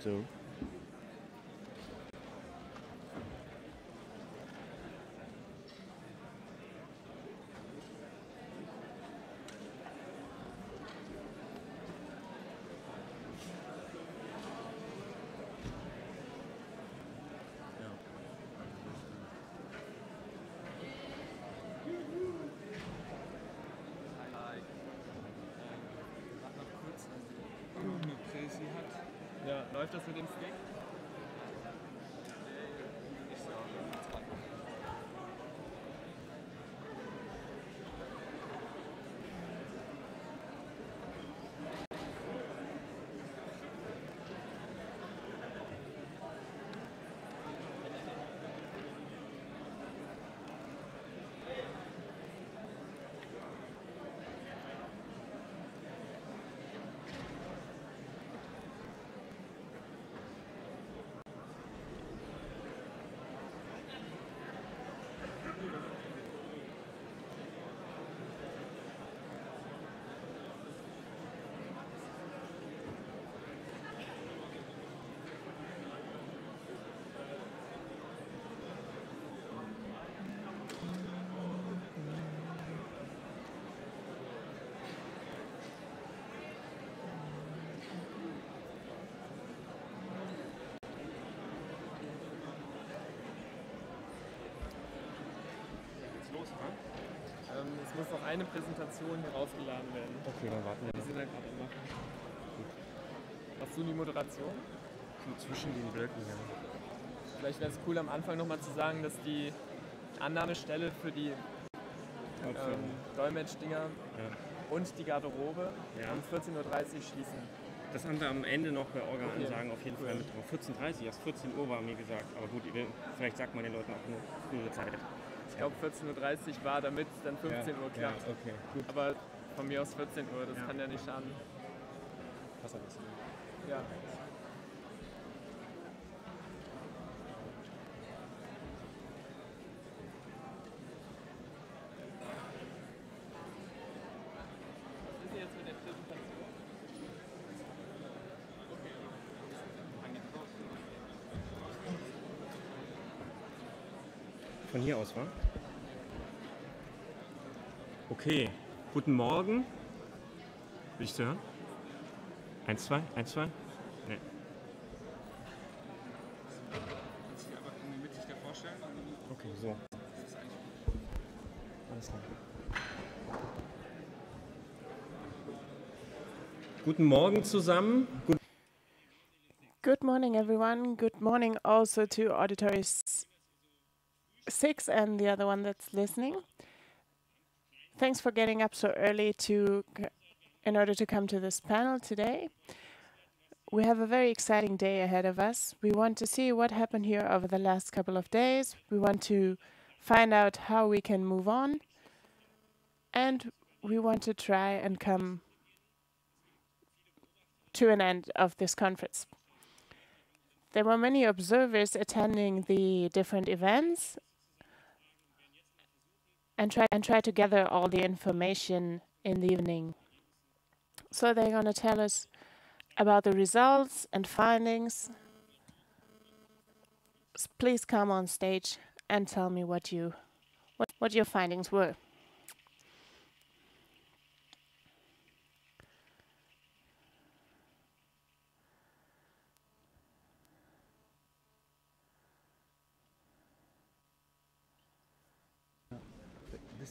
So. Läuft das mit dem Stick? Ähm, es muss noch eine Präsentation hier rausgeladen werden. Okay, dann warten wir Die sind da gerade am machen. Machst du die Moderation? so zwischen den Blöcken. Ja. Vielleicht wäre es cool, am Anfang nochmal zu sagen, dass die Annahmestelle für die ähm, Dolmetschdinger Ja. und die Garderobe Ja. um 14.30 Uhr schließen. Das haben wir am Ende noch bei Orga Okay. ansagen, auf jeden Fall mit drauf. 14.30 erst 14 Uhr war mir gesagt. Aber gut, vielleicht sagt man den Leuten auch nur frühere Zeit. Ich glaube 14.30 Uhr war, damit es dann 15 Uhr Ja, klappt. okay, gut. Aber von mir aus 14 Uhr, das kann ja nicht schaden. Passt alles. Ja. Was ist denn jetzt mit der Präsentation? Von hier aus, war? Okay. Guten Morgen. Willst du hören? Eins, zwei, eins, zwei. Nee. Okay, so. Alles klar. Guten Morgen zusammen. Gut Good morning, everyone. Good morning also to Auditory s- 6 and the other one that's listening. Thanks for getting up so early to in order to come to this panel today. We have a very exciting day ahead of us. We want to see what happened here over the last couple of days. We want to find out how we can move on. And we want to try and come to an end of this conference. There were many observers attending the different events and try and try to gather all the information in the evening. So they're going to tell us about the results and findings. Please come on stage and tell me what you what, what your findings were.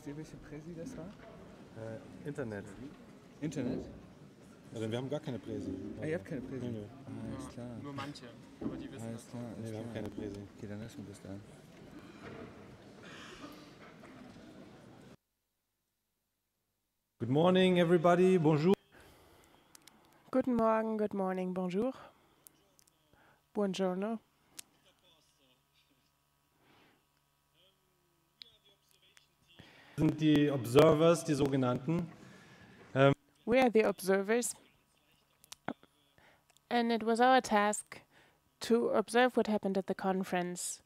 Ihr, welche Präsi das war? Äh, Internet. Internet? Also wir haben gar keine Präsi. Ah, ihr habt keine Präsi? Nee, nee. Ah, alles klar. Nur manche, aber die wissen Alles das. klar, alles Nee, wir haben keine Präsi. Okay, dann lassen wir das da. Good morning everybody, bonjour. Guten Morgen, good morning, bonjour. Buongiorno. Sind die Observers, die sogenannten. Ähm, we are the observers. And it was our task to observe what happened at the conference,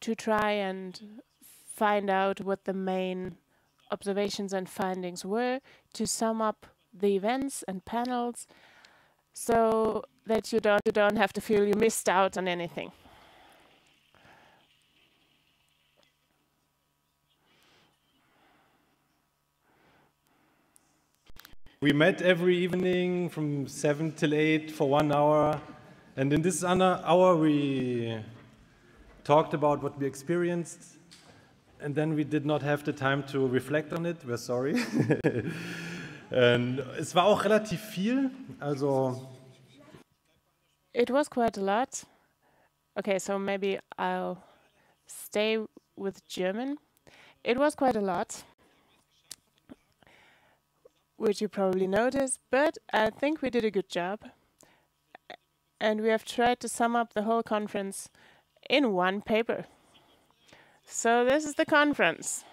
to try and find out what the main observations and findings were, to sum up the events and panels, so that you don't you don't have to feel you missed out on anything. We met every evening from 7 till 8 for one hour. And in this hour, we talked about what we experienced. And then we did not have the time to reflect on it. We're sorry. Und es war auch relativ viel. Also. It was quite a lot. Okay, so maybe I'll stay with German. It was quite a lot which you probably noticed, but I think we did a good job. And we have tried to sum up the whole conference in one paper. So this is the conference.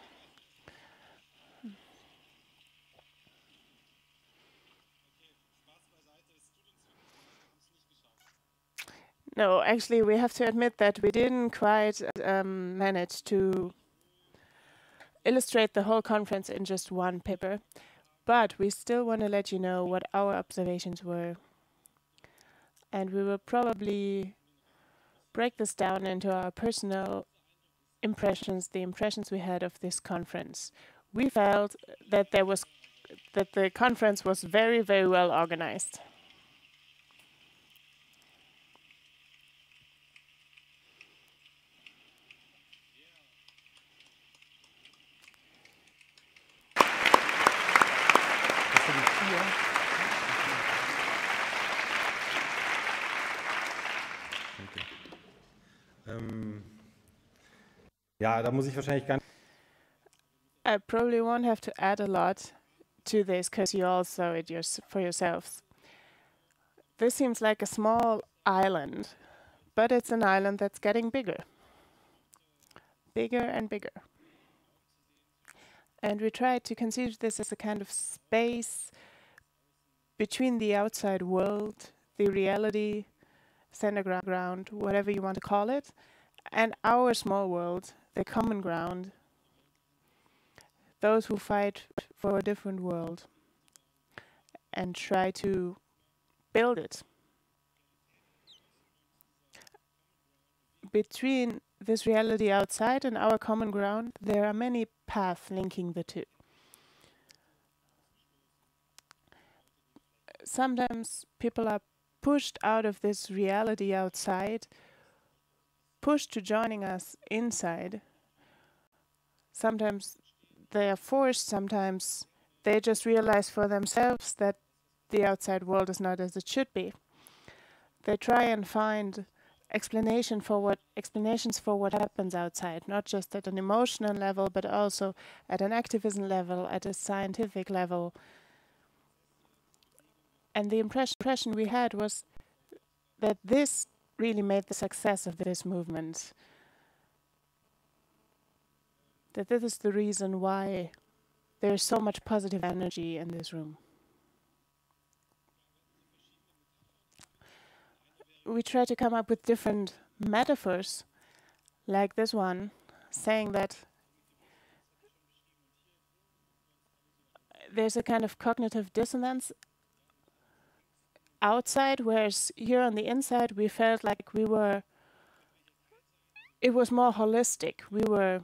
No, actually, we have to admit that we didn't quite um, manage to illustrate the whole conference in just one paper. But we still want to let you know what our observations were. And we will probably break this down into our personal impressions, the impressions we had of this conference. We felt that there was that the conference was very, very well organized. Ähm, da muss ich wahrscheinlich gar I probably won't have to add a lot to this because you all saw it yours for yourselves. This seems like a small island, but it's an island that's getting bigger. Bigger and bigger. And we try to consider this as a kind of space between the outside world, the reality, center ground, whatever you want to call it, and our small world, the common ground, those who fight for a different world and try to build it. Between this reality outside and our common ground, there are many paths linking the two. Sometimes people are pushed out of this reality outside, pushed to joining us inside. Sometimes they are forced, sometimes they just realize for themselves that the outside world is not as it should be. They try and find explanation for what explanations for what happens outside, not just at an emotional level, but also at an activism level, at a scientific level, and the impression we had was that this really made the success of this movement. That this is the reason why there is so much positive energy in this room. We try to come up with different metaphors, like this one, saying that there's a kind of cognitive dissonance outside, whereas here on the inside, we felt like we were, it was more holistic. We were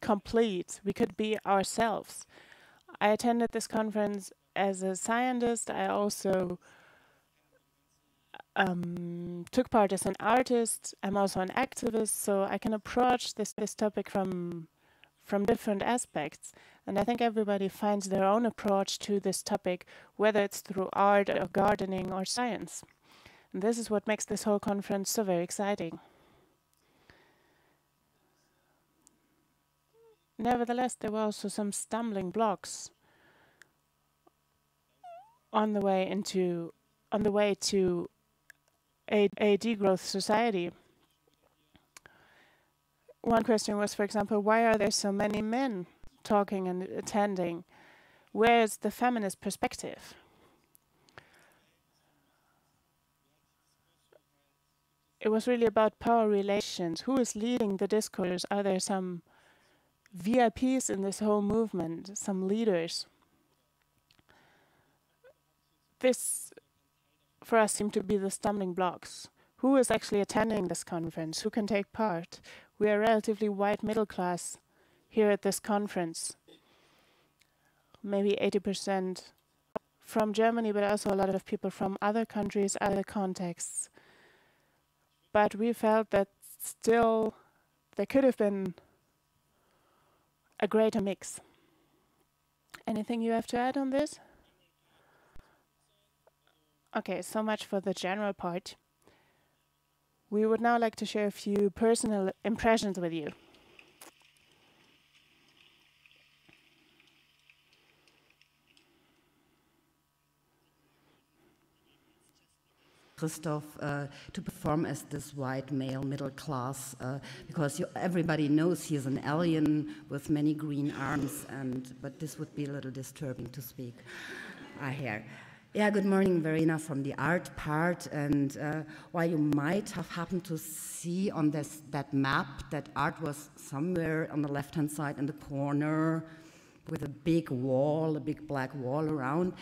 complete. We could be ourselves. I attended this conference as a scientist. I also um, took part as an artist. I'm also an activist, so I can approach this, this topic from from different aspects. And I think everybody finds their own approach to this topic, whether it's through art or gardening or science. And this is what makes this whole conference so very exciting. Nevertheless, there were also some stumbling blocks on the way into on the way to a, a degrowth society. One question was, for example, why are there so many men talking and attending? Where is the feminist perspective? It was really about power relations. Who is leading the discourse? Are there some VIPs in this whole movement, some leaders? This for us seemed to be the stumbling blocks. Who is actually attending this conference? Who can take part? We are relatively white middle class here at this conference. Maybe 80% from Germany, but also a lot of people from other countries, other contexts. But we felt that still there could have been a greater mix. Anything you have to add on this? Okay, so much for the general part. We would now like to share a few personal impressions with you. Christoph uh, to perform as this white male middle class uh, because you, everybody knows he is an alien with many green arms and but this would be a little disturbing to speak I hear yeah good morning Verena from the art part and uh, while you might have happened to see on this that map that art was somewhere on the left hand side in the corner with a big wall, a big black wall around.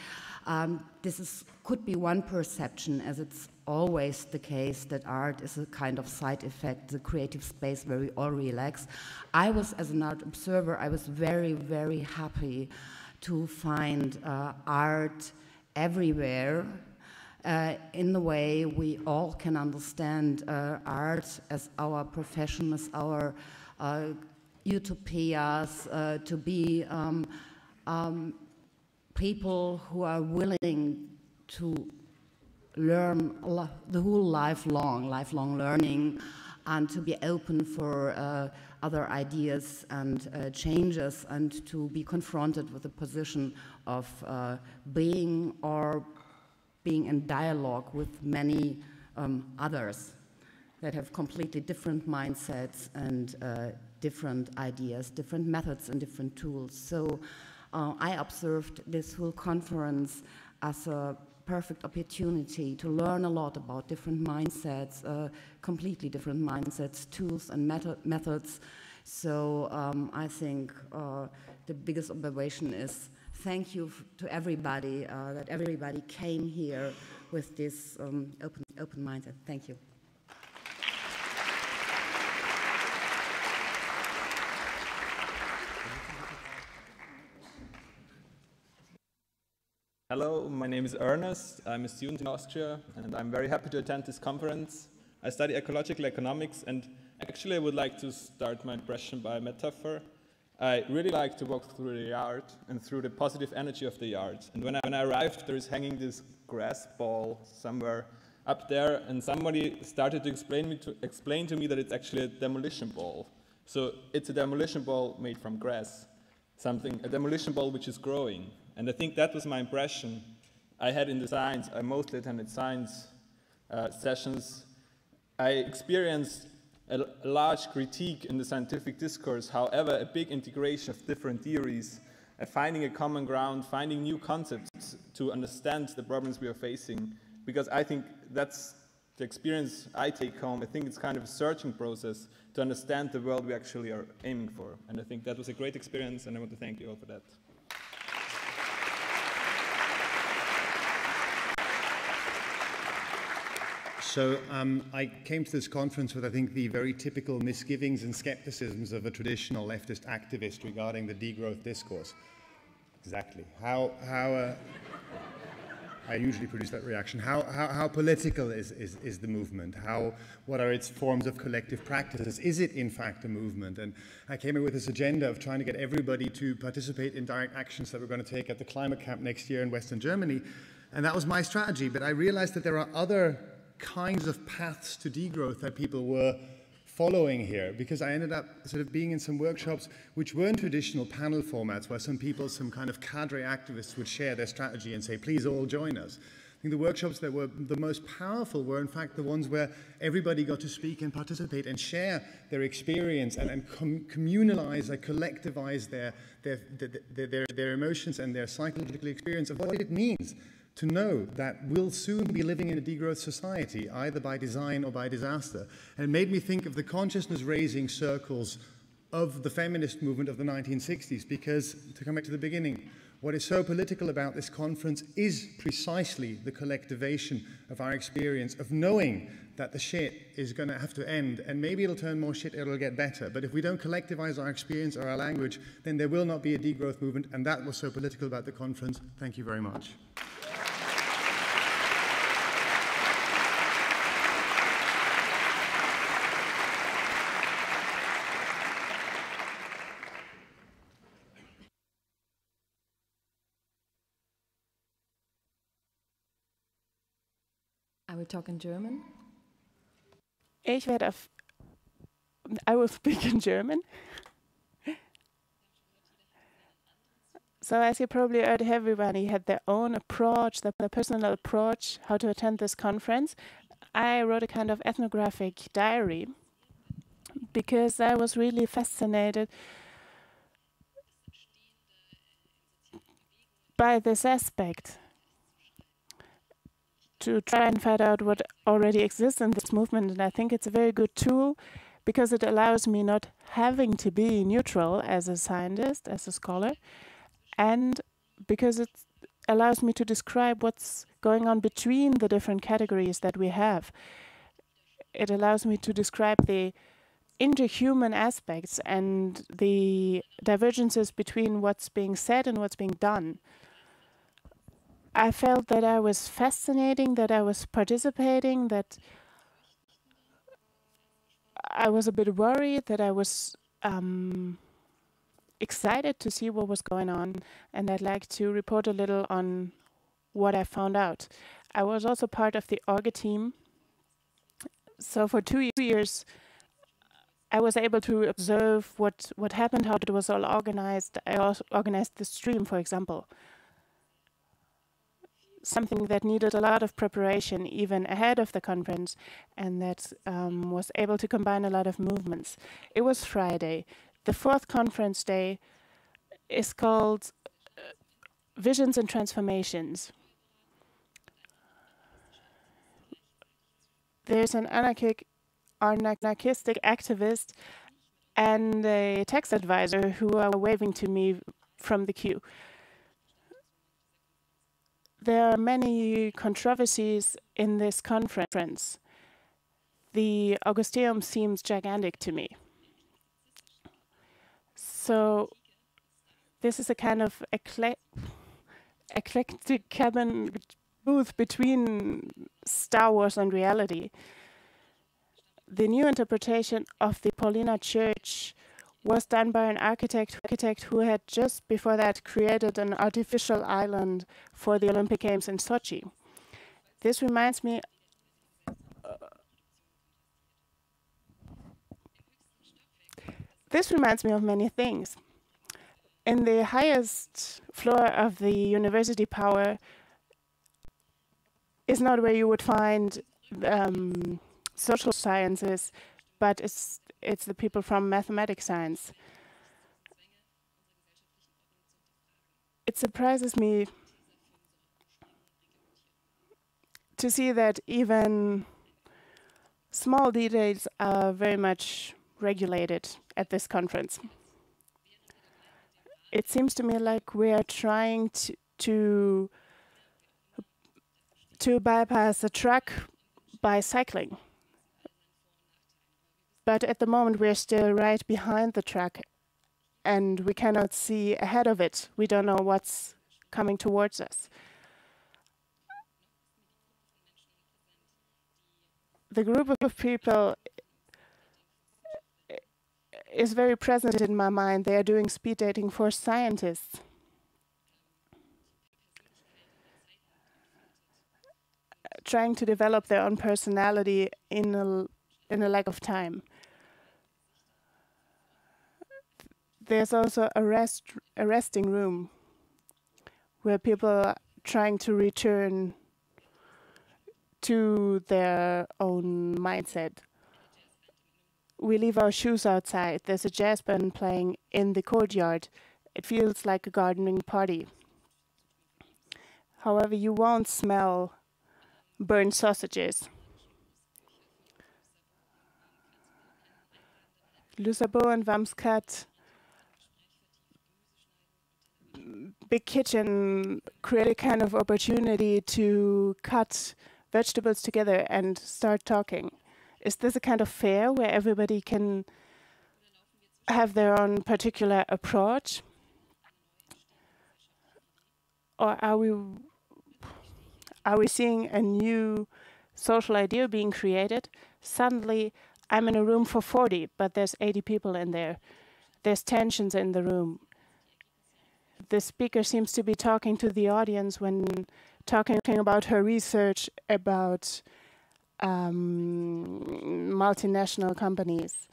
Um, this is, could be one perception, as it's always the case that art is a kind of side effect, the creative space where we all relax. I was, as an art observer, I was very, very happy to find uh, art everywhere. Uh, in the way we all can understand uh, art as our profession, as our uh, utopias, uh, to be um, um, people who are willing to learn the whole lifelong, lifelong learning, and to be open for uh, other ideas and uh, changes, and to be confronted with the position of uh, being or being in dialogue with many um, others that have completely different mindsets and uh, different ideas, different methods, and different tools. So uh, I observed this whole conference as a perfect opportunity to learn a lot about different mindsets, uh, completely different mindsets, tools, and method methods. So um, I think uh, the biggest observation is thank you to everybody, uh, that everybody came here with this um, open, open mindset. Thank you. Hello, my name is Ernest. I'm a student in Austria, and I'm very happy to attend this conference. I study ecological economics, and actually I would like to start my impression by a metaphor. I really like to walk through the yard and through the positive energy of the yard. And when I, when I arrived, there is hanging this grass ball somewhere up there, and somebody started to explain, me to explain to me that it's actually a demolition ball. So it's a demolition ball made from grass, something, a demolition ball which is growing. And I think that was my impression I had in the science. I mostly attended science uh, sessions. I experienced a, large critique in the scientific discourse, however, a big integration of different theories, uh, finding a common ground, finding new concepts to understand the problems we are facing. Because I think that's the experience I take home. I think it's kind of a searching process to understand the world we actually are aiming for. And I think that was a great experience, and I want to thank you all for that. So um, I came to this conference with, I think, the very typical misgivings and skepticisms of a traditional leftist activist regarding the degrowth discourse. Exactly. How, how uh, I usually produce that reaction. How, how, how political is, is, is the movement? How, what are its forms of collective practices? Is it, in fact, a movement? And I came in with this agenda of trying to get everybody to participate in direct actions that we're going to take at the climate camp next year in Western Germany. And that was my strategy. But I realized that there are other kinds of paths to degrowth that people were following here because I ended up sort of being in some workshops which weren't traditional panel formats where some people, some kind of cadre activists would share their strategy and say, please all join us. I think the workshops that were the most powerful were in fact the ones where everybody got to speak and participate and share their experience and, and com communalize, like collectivize their, their, their, their, their emotions and their psychological experience of what it means to know that we'll soon be living in a degrowth society, either by design or by disaster. And it made me think of the consciousness raising circles of the feminist movement of the 1960s, because, to come back to the beginning, What is so political about this conference is precisely the collectivization of our experience of knowing that the shit is going to have to end and maybe it'll turn more shit, it'll get better. But if we don't collectivize our experience or our language, then there will not be a degrowth movement. And that was so political about the conference. Thank you very much. Will talk in German. Ich werde auf. I will speak in German. So, as you probably heard, everybody had their own approach, their, their personal approach, how to attend this conference. I wrote a kind of ethnographic diary because I was really fascinated by this aspect to try and find out what already exists in this movement. And I think it's a very good tool because it allows me not having to be neutral as a scientist, as a scholar, and because it allows me to describe what's going on between the different categories that we have. It allows me to describe the interhuman aspects and the divergences between what's being said and what's being done. I felt that I was fascinating, that I was participating, that I was a bit worried, that I was um, excited to see what was going on, and I'd like to report a little on what I found out. I was also part of the Orga team. So for two years, I was able to observe what, what happened, how it was all organized. I also organized the stream, for example something that needed a lot of preparation even ahead of the conference and that um, was able to combine a lot of movements. It was Friday. The fourth conference day is called uh, Visions and Transformations. There's an anarchic, anarchistic activist and a tax advisor who are waving to me from the queue there are many controversies in this conference. The Augusteum seems gigantic to me. So this is a kind of ecle eclectic cabin booth between Star Wars and reality. The new interpretation of the Paulina Church was done by an architect, architect who had just before that created an artificial island for the Olympic Games in Sochi. This reminds me uh, this reminds me of many things. In the highest floor of the university power is not where you would find um, social sciences, but it's it's the people from mathematics science. It surprises me to see that even small details are very much regulated at this conference. It seems to me like we are trying to to, to bypass the truck by cycling. But at the moment, we're still right behind the truck and we cannot see ahead of it. We don't know what's coming towards us. The group of people is very present in my mind. They are doing speed dating for scientists. Trying to develop their own personality in a, in a lack of time. There's also a rest a resting room where people are trying to return to their own mindset. We leave our shoes outside. There's a jazz band playing in the courtyard. It feels like a gardening party. However, you won't smell burned sausages. Lusabo and Vamskat big kitchen create a kind of opportunity to cut vegetables together and start talking. Is this a kind of fair where everybody can have their own particular approach? Or are we are we seeing a new social idea being created? Suddenly I'm in a room for 40, but there's 80 people in there. There's tensions in the room. The speaker seems to be talking to the audience when talking about her research about um, multinational companies.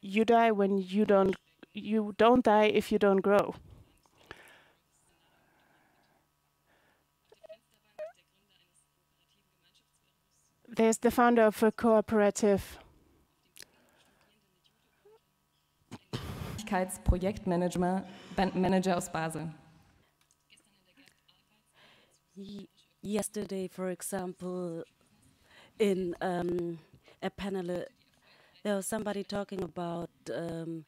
You die when you don't. You don't die if you don't grow. There's the founder of a cooperative Projektmanager Manager aus Basel. Yesterday, for example, in um, a panel, uh, there was somebody talking about um,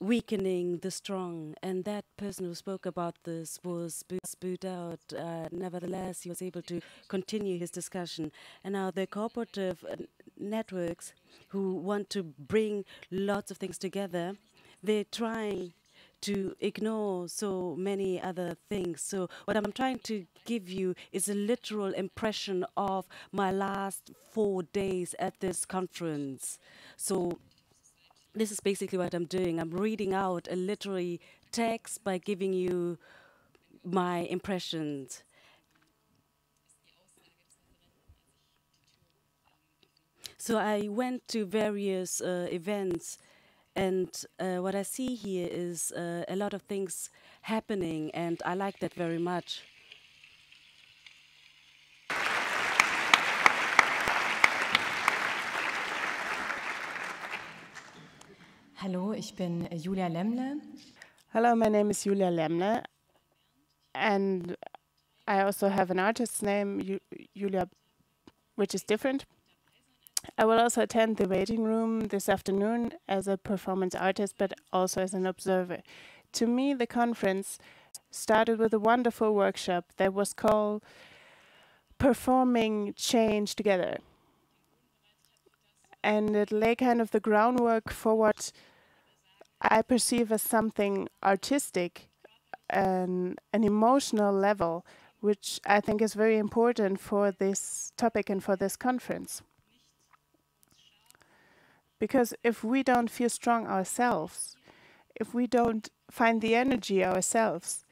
weakening the strong, and that person who spoke about this was booed out. Uh, nevertheless, he was able to continue his discussion. And now the cooperative uh, networks who want to bring lots of things together, they're trying to ignore so many other things. So what I'm trying to give you is a literal impression of my last four days at this conference. So this is basically what I'm doing. I'm reading out a literary text by giving you my impressions. So I went to various uh, events and uh, what I see here is uh, a lot of things happening, and I like that very much. Hallo, ich bin Julia Lemle. Hello, my name is Julia Lemle, and I also have an artist's name, Julia, which is different. I will also attend the waiting room this afternoon as a performance artist, but also as an observer. To me, the conference started with a wonderful workshop that was called Performing Change Together. And it lay kind of the groundwork for what I perceive as something artistic and an emotional level, which I think is very important for this topic and for this conference. Because if we don't feel strong ourselves, if we don't find the energy ourselves,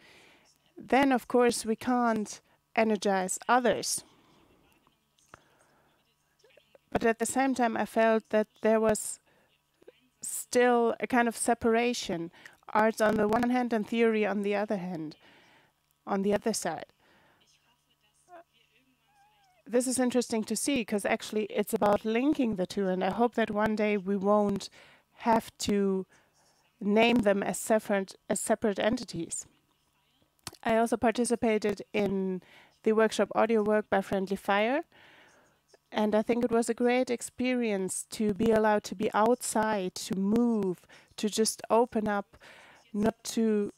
then of course we can't energize others. But at the same time, I felt that there was still a kind of separation arts on the one hand and theory on the other hand, on the other side this is interesting to see because actually it's about linking the two, and I hope that one day we won't have to name them as separate as separate entities. I also participated in the workshop audio work by Friendly Fire, and I think it was a great experience to be allowed to be outside, to move, to just open up, not to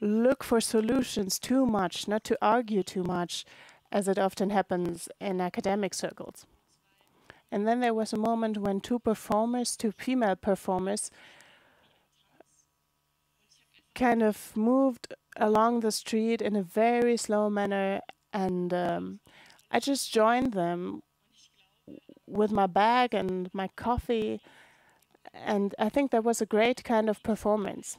look for solutions too much, not to argue too much, as it often happens in academic circles. And then there was a moment when two performers, two female performers, kind of moved along the street in a very slow manner, and um, I just joined them with my bag and my coffee, and I think that was a great kind of performance.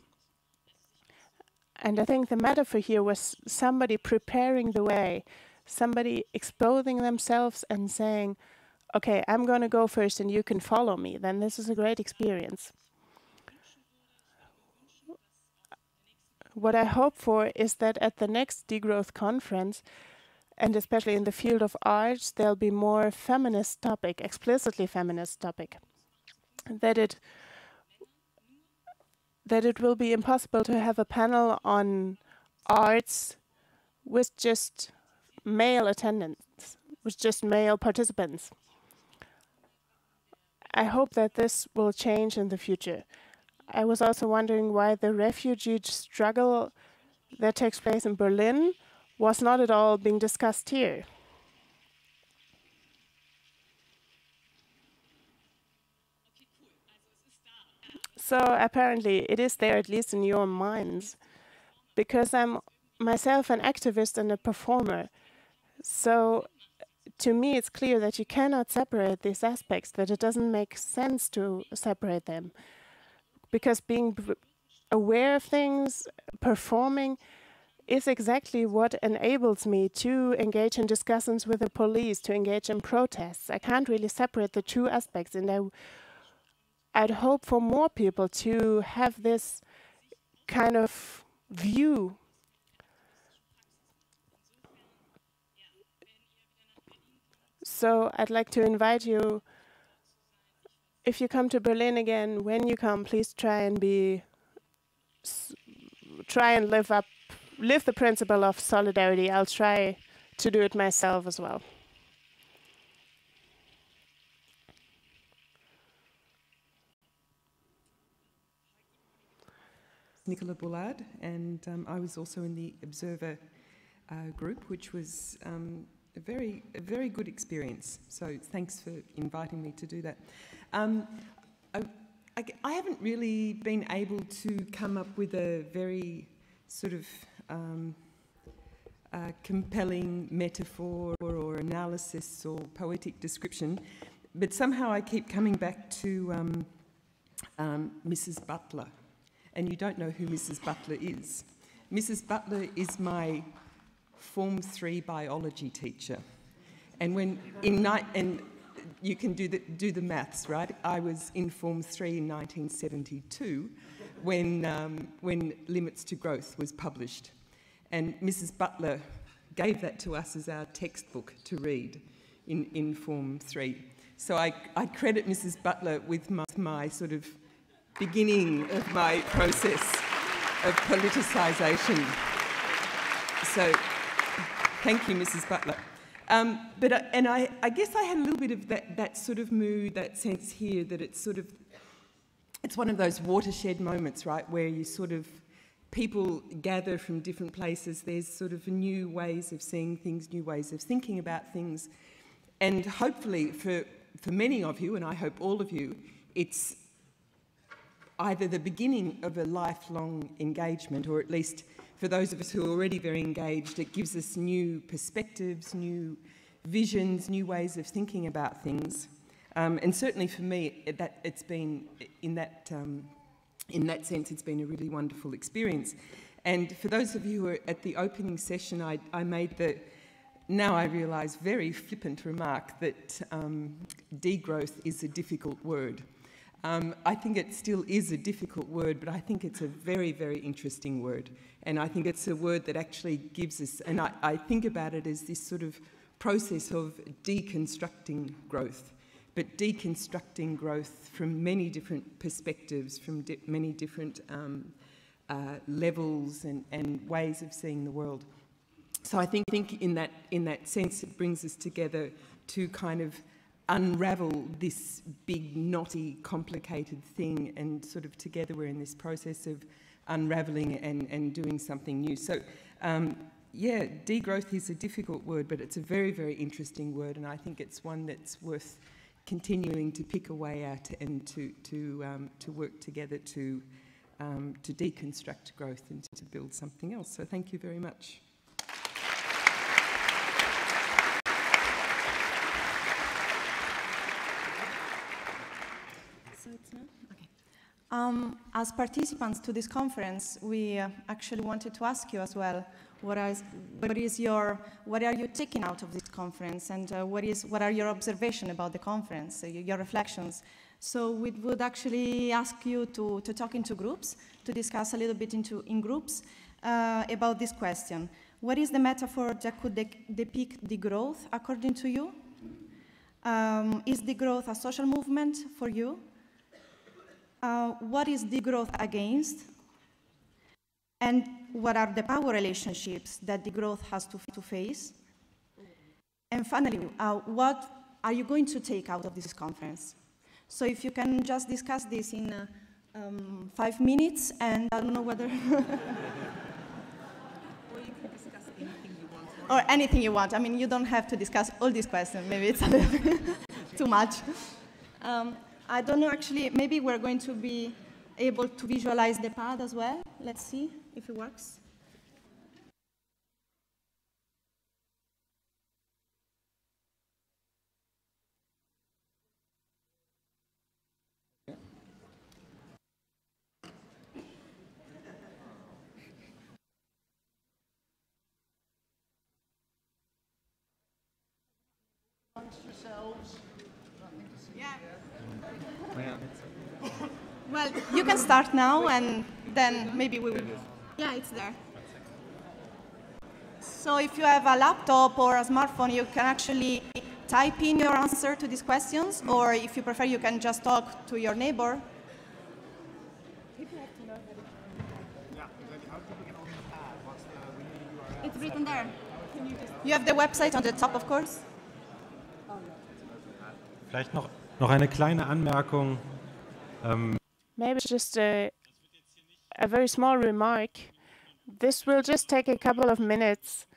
And I think the metaphor here was somebody preparing the way somebody exposing themselves and saying, okay, I'm going to go first and you can follow me, then this is a great experience. What I hope for is that at the next degrowth conference, and especially in the field of arts, there'll be more feminist topic, explicitly feminist topic. That it that it will be impossible to have a panel on arts with just male attendance, was just male participants. I hope that this will change in the future. I was also wondering why the refugee struggle that takes place in Berlin was not at all being discussed here. So apparently it is there, at least in your minds, because I'm myself an activist and a performer. So to me, it's clear that you cannot separate these aspects, that it doesn't make sense to separate them. Because being aware of things, performing, is exactly what enables me to engage in discussions with the police, to engage in protests. I can't really separate the two aspects, and I, I'd hope for more people to have this kind of view So I'd like to invite you, if you come to Berlin again, when you come, please try and be, try and live up, live the principle of solidarity. I'll try to do it myself as well. Nicola Bullard, and um, I was also in the Observer uh, group, which was um, a very, a very good experience. So thanks for inviting me to do that. Um, I, I, I, haven't really been able to come up with a very sort of um, uh, compelling metaphor or analysis or poetic description, but somehow I keep coming back to um, Mrs. Um, Butler. And you don't know who Mrs. Butler is. Mrs. Butler is my Form 3 biology teacher. And when in and you can do the, do the maths, right? I was in Form 3 in 1972 when, um, when Limits to Growth was published. And Mrs. Butler gave that to us as our textbook to read in, in Form 3. So I, I credit Mrs. Butler with my, my sort of beginning of my process of politicisation. So Thank you, Mrs. Butler. Um, but uh, and I, I guess I had a little bit of that, that sort of mood, that sense here that it's sort of it's one of those watershed moments, right, where you sort of people gather from different places. There's sort of new ways of seeing things, new ways of thinking about things, and hopefully for for many of you, and I hope all of you, it's either the beginning of a lifelong engagement, or at least for those of us who are already very engaged, it gives us new perspectives, new visions, new ways of thinking about things. Um, and certainly for me, it, that, it's been, in that, um, in that sense, it's been a really wonderful experience. And for those of you who were at the opening session, I, I made the, now I realise, very flippant remark that um, degrowth is a difficult word. Um, I think it still is a difficult word, but I think it's a very, very interesting word. And I think it's a word that actually gives us, and I, I think about it as this sort of process of deconstructing growth, but deconstructing growth from many different perspectives, from di many different um, uh, levels and, and ways of seeing the world. So I think, think in, that, in that sense, it brings us together to kind of unravel this big, knotty, complicated thing, and sort of together we're in this process of unraveling and, and doing something new. So, um, yeah, degrowth is a difficult word, but it's a very, very interesting word, and I think it's one that's worth continuing to pick away at and to, to, um, to work together to, um, to deconstruct growth and to build something else. So, thank you very much. Um, as participants to this conference, we uh, actually wanted to ask you as well, what is, what is your, what are you taking out of this conference and uh, what, is, what are your observations about the conference, uh, your reflections? So we would actually ask you to, to talk into groups, to discuss a little bit into, in groups uh, about this question. What is the metaphor that could de depict degrowth according to you? Um, is degrowth a social movement for you? Uh, what is degrowth against, and what are the power relationships that degrowth has to, to face. And finally, uh, what are you going to take out of this conference? So if you can just discuss this in uh, um, five minutes, and I don't know whether... or anything you want. I mean, you don't have to discuss all these questions. Maybe it's a little too much. Um, I don't know, actually, maybe we're going to be able to visualize the pad as well. Let's see if it works. yourselves. Yeah. Well, you can start now, and then maybe we will. Yeah, it's there. So if you have a laptop or a smartphone, you can actually type in your answer to these questions, or if you prefer, you can just talk to your neighbor. It's written there. You have the website on the top, of course. Vielleicht noch, noch eine kleine Anmerkung. Ähm, Maybe just a, a very small remark. This will just take a couple of minutes,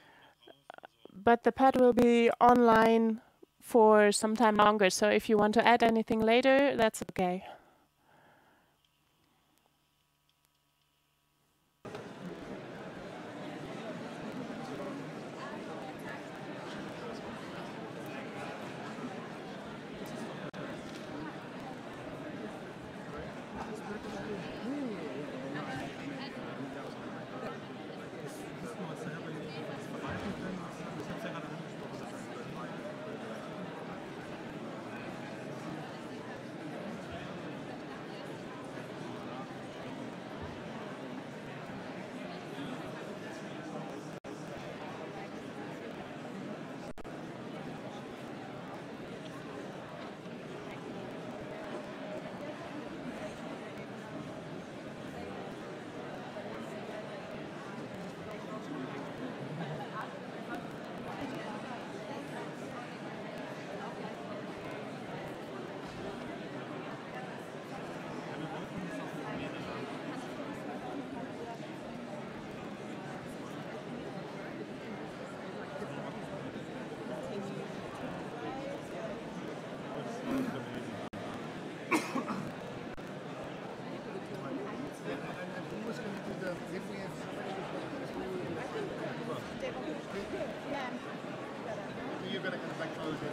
but the pad will be online for some time longer. So if you want to add anything later, that's okay. You're going to kind of like close it.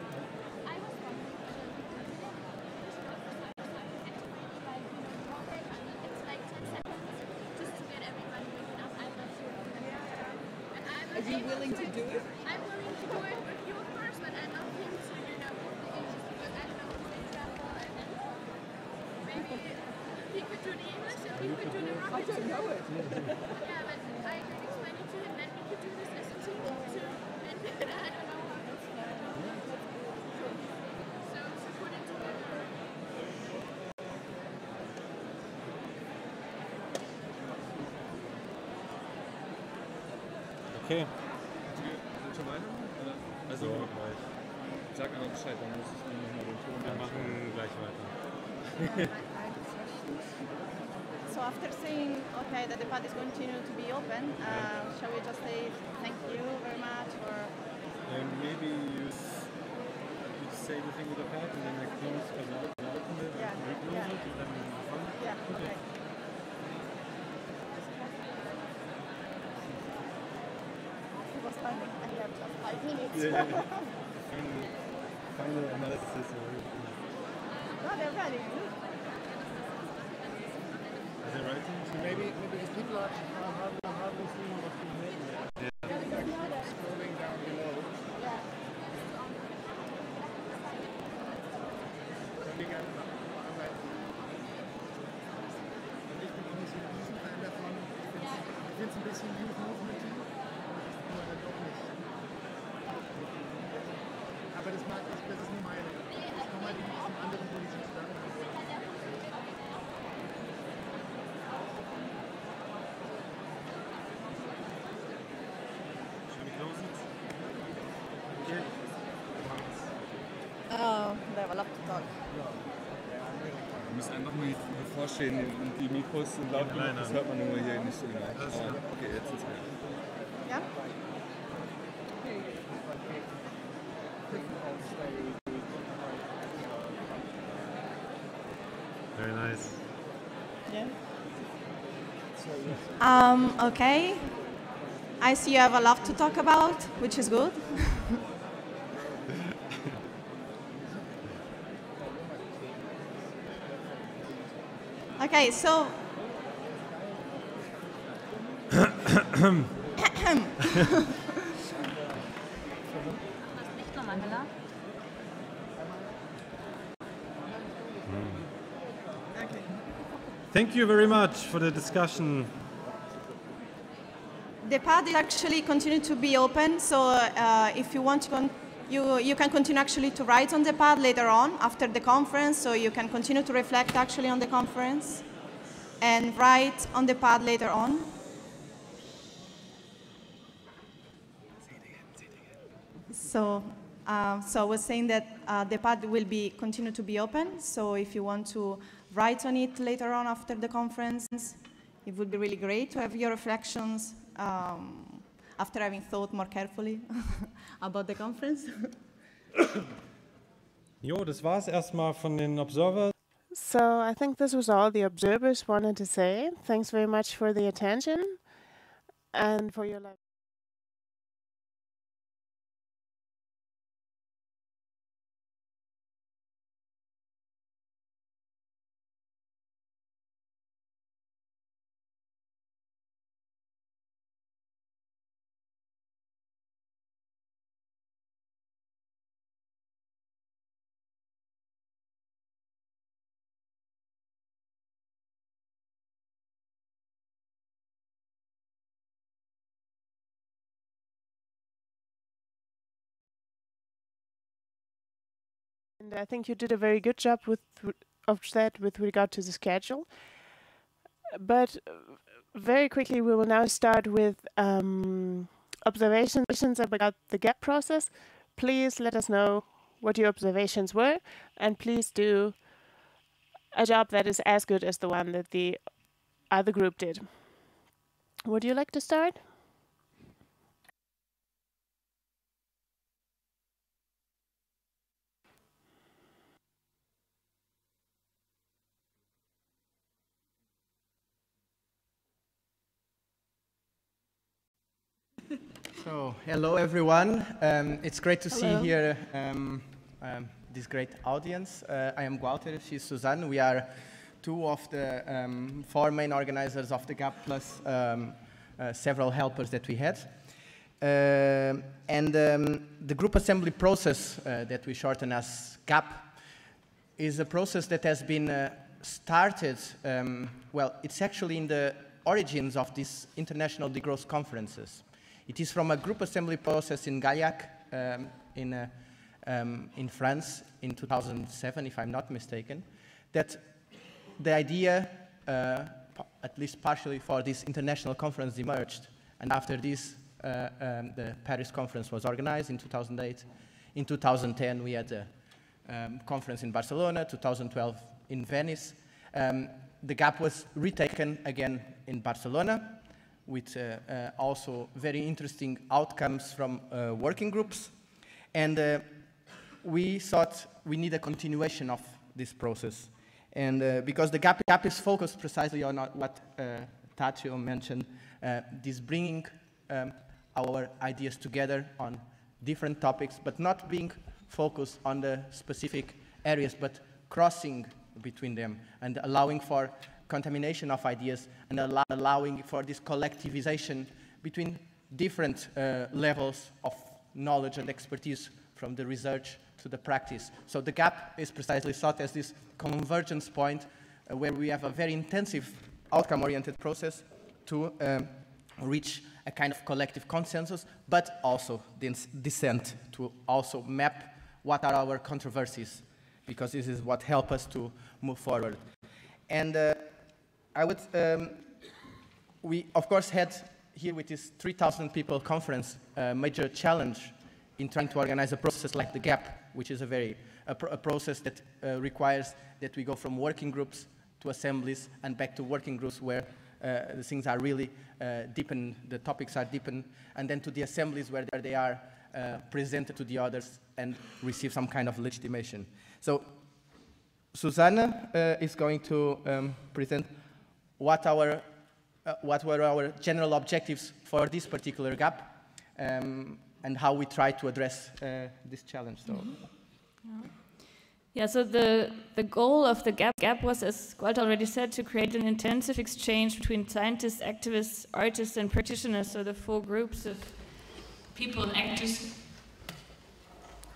willing to do it? I'm willing to do it with you first, but I'd love him to, you know, put the ages, but I don't know, for example, and then maybe he could do the English and he could do the rocket. I don't know it. yeah, but I could explain it to him, then we could do this as a team too, and I don't know how that's So, to put it together. okay. Schon weiter? Oder? Also, sag einfach Bescheid, dann muss ich nochmal den Ton Wir machen gleich weiter. So after saying, okay, that the pad is continue to be open, uh, shall we just say thank you very much or And maybe you, s- you say the thing with the pad and then I close, also open it Yeah, and reclose yeah. it and then move on. Yeah, okay. It was timing. I have just five minutes. Yeah. Writing? So maybe, maybe people are hardly, hardly seeing what's being scrolling down below. Das Frage, das ist nur meine. Ich komme halt in diesen anderen Politikstellen. Shall we close it? Okay. Oh, they have a lot to talk. Wir müssen einfach nur bevorstehen und die Mikros sind laut genug, das hört man nur hier nicht so genau. Aber okay, jetzt ist es Ja? Very nice. Yeah. Um, okay. I see you have a lot to talk about, which is good. okay, so. Thank you very much for the discussion. The pad is actually continue to be open, so uh, if you want to, you, you can continue actually to write on the pad later on after the conference, so you can continue to reflect actually on the conference and write on the pad later on. So, uh, so I was saying that uh, the pad will be continue to be open. So if you want to write on it later on after the conference, it would be really great to have your reflections um, after having thought more carefully about the conference. Jo, das war's erstmal von den Observers. So I think this was all the observers wanted to say. Thanks very much for the attention and for your And I think you did a very good job with of that with regard to the schedule. But uh, very quickly, we will now start with um, observations about the gap process. Please let us know what your observations were, and please do a job that is as good as the one that the other group did. Would you like to start? So, hello everyone. Um, it's great to Hello. see here um, um, this great audience. Uh, I am Walter, she's Suzanne. We are two of the um, four main organizers of the GAP plus um, uh, several helpers that we had. Um, and um, the group assembly process uh, that we shorten as GAP is a process that has been uh, started, um, well, it's actually in the origins of these international degrowth conferences. It is from a group assembly process in Gaillac um, in, uh, um, in France in 2007, if I'm not mistaken, that the idea, uh, at least partially for this international conference emerged. And after this, uh, um, the Paris conference was organized in 2008. In 2010, we had a um, conference in Barcelona, 2012 in Venice. Um, the gap was retaken again in Barcelona with uh, uh, also very interesting outcomes from uh, working groups. And we thought we need a continuation of this process. And because the gap, gap is focused precisely on what Tatio mentioned, this bringing um, our ideas together on different topics, but not being focused on the specific areas, but crossing between them and allowing for contamination of ideas and allow, allowing for this collectivization between different uh, levels of knowledge and expertise from the research to the practice. So the gap is precisely sought as this convergence point uh, where we have a very intensive outcome-oriented process to um, reach a kind of collective consensus, but also this descent to also map what are our controversies, because this is what helps us to move forward. And uh, I would, um, we of course had here with this 3,000 people conference a major challenge in trying to organize a process like the GAP, which is a very a, a process that uh, requires that we go from working groups to assemblies and back to working groups where uh, the things are really uh, deepened, the topics are deepened, and then to the assemblies where they are uh, presented to the others and receive some kind of legitimation. So Susanna uh, is going to um, present what, our, uh, what were our general objectives for this particular gap um, and how we try to address uh, this challenge. So. Mm -hmm. Yeah, so the, the goal of the GAP, GAP was, as Gualter already said, to create an intensive exchange between scientists, activists, artists, and practitioners, so the four groups of people and actors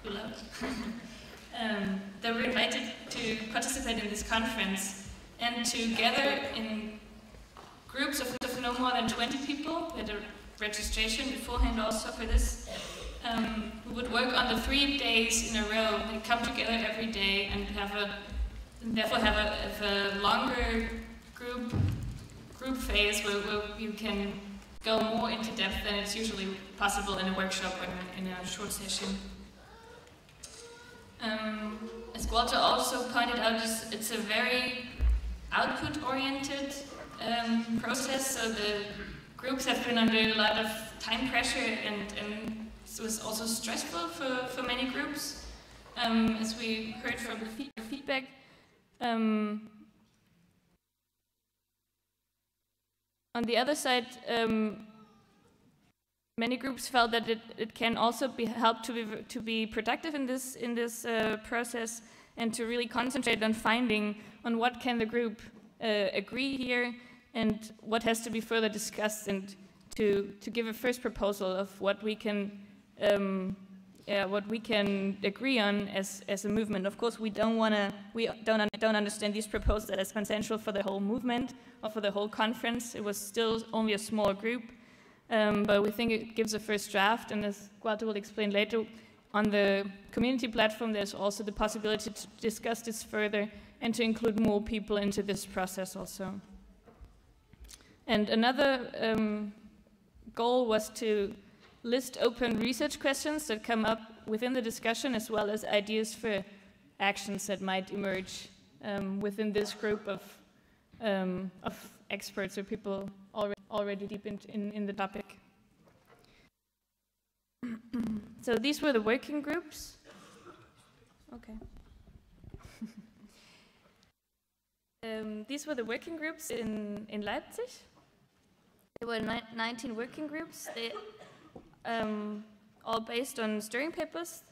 who um, that were invited to participate in this conference and to gather in groups of, of no more than 20 people. We had a registration beforehand also for this um, we would work on the three days in a row. They come together every day and have a, and therefore have a, have a longer group group phase where, where, you can go more into depth than it's usually possible in a workshop or in a, in a short session. Um, as Walter also pointed out, it's, it's a very output-oriented um, process, so the groups have been under a lot of time pressure and, and it was also stressful for, for many groups, um, as we heard from the feed feedback. Um, on the other side, um, many groups felt that it, it can also be help to be to be productive in this in this uh, process and to really concentrate on finding on what can the group uh, agree here and what has to be further discussed and to to give a first proposal of what we can um, yeah, what we can agree on as, as a movement. Of course, we don't want to, we don't, un don't understand these proposals as consensual for the whole movement or for the whole conference. It was still only a small group, um, but we think it gives a first draft, and as Gualter will explain later, on the community platform, there's also the possibility to discuss this further and to include more people into this process also. And another um, goal was to list open research questions that come up within the discussion as well as ideas for actions that might emerge um, within this group of, um, of experts or people already, already deep in, in, in the topic. so these were the working groups. Okay. Um, these were the working groups in, in Leipzig. There were 19 working groups. They um, all based on steering papers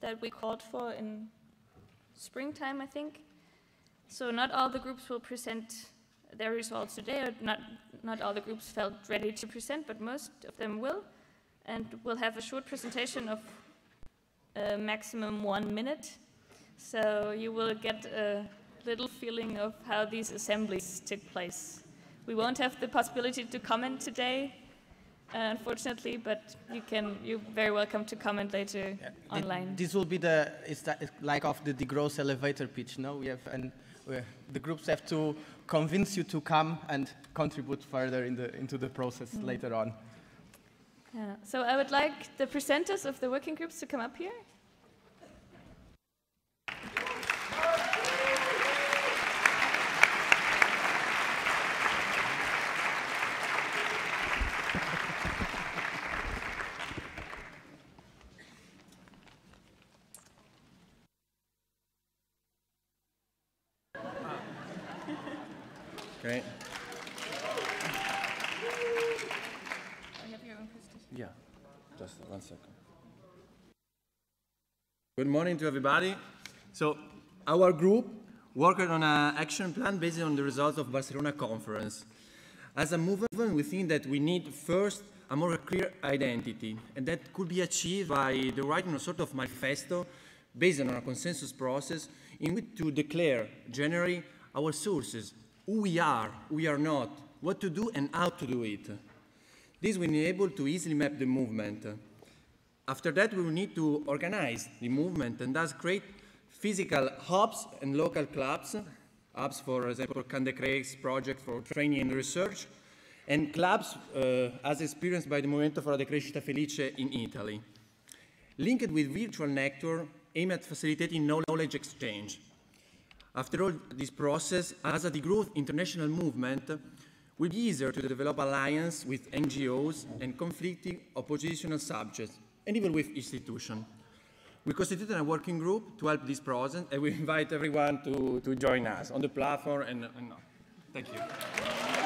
that we called for in springtime, I think. So not all the groups will present their results today, or not, not all the groups felt ready to present, but most of them will. And we'll have a short presentation of a maximum one minute. So you will get a little feeling of how these assemblies took place. We won't have the possibility to comment today, uh, unfortunately, but you can, you're very welcome to comment later yeah. online. This will be the, it's, that, it's like of the degrowth elevator pitch, no? We have, and the groups have to convince you to come and contribute further in the, into the process mm. later on. Yeah. So I would like the presenters of the working groups to come up here. Good morning to everybody. So our group worked on an action plan based on the results of Barcelona conference. As a movement, we think that we need first a more clear identity, and that could be achieved by the writing of a sort of manifesto based on a consensus process in which to declare generally our sources, who we are, who we are not, what to do and how to do it. This will enable to easily map the movement. After that, we will need to organize the movement and thus create physical hubs and local clubs, hubs, for example, Can Decreix's project for training and research, and clubs uh, as experienced by the Movimento per la Decrescita Felice in Italy. Linked with virtual network, aimed at facilitating knowledge exchange. After all, this process, as a growth international movement, will be easier to develop alliance with NGOs and conflicting oppositional subjects, and even with institutions. We constituted a working group to help this process, and we invite everyone to, to join us on the platform. And, and thank you.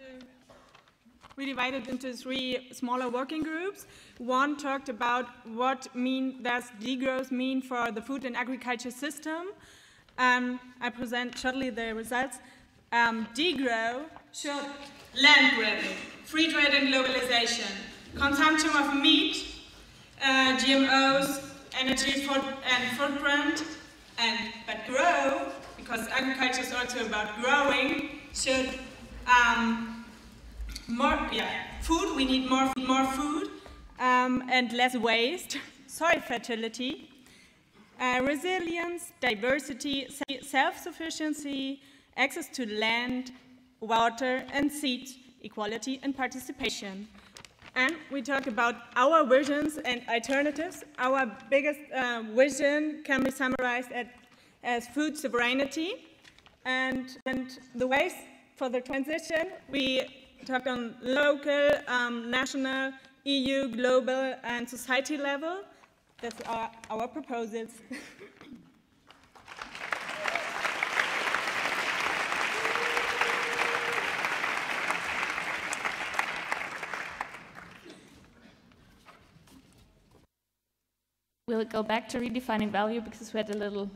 Into we divided into three smaller working groups. One talked about what mean does degrowth mean for the food and agriculture system. Um, I present shortly the results. Um, degrow showed land grabbing, free trade and globalization, consumption of meat, uh, GMOs, energy and footprint, and but grow because agriculture is also about growing should um, more, yeah, food, we need more, more food um, and less waste, soil fertility, uh, resilience, diversity, self-sufficiency, access to land, water, and seed, equality and participation. And we talk about our visions and alternatives. Our biggest uh, vision can be summarized at, as food sovereignty. And, and the ways for the transition, we talked on local, um, national, EU, global, and society level. That's our, our proposals. We'll go back to redefining value because we had a little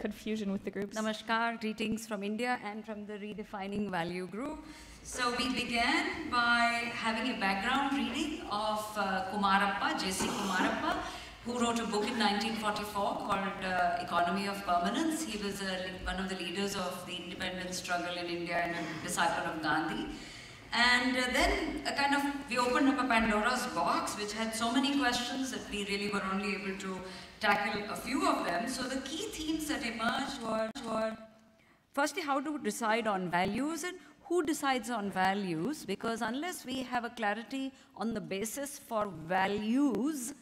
confusion with the groups. Namaskar, greetings from India and from the Redefining Value group. So we began by having a background reading of uh, Kumarappa, J.C. Kumarappa, who wrote a book in 1944 called uh, Economy of Permanence. He was a, one of the leaders of the independence struggle in India and a disciple of Gandhi. And uh, then a kind of, we opened up a Pandora's box, which had so many questions that we really were only able to tackle a few of them. So the key themes that emerged were, were firstly, how to decide on values and who decides on values, because unless we have a clarity on the basis for values,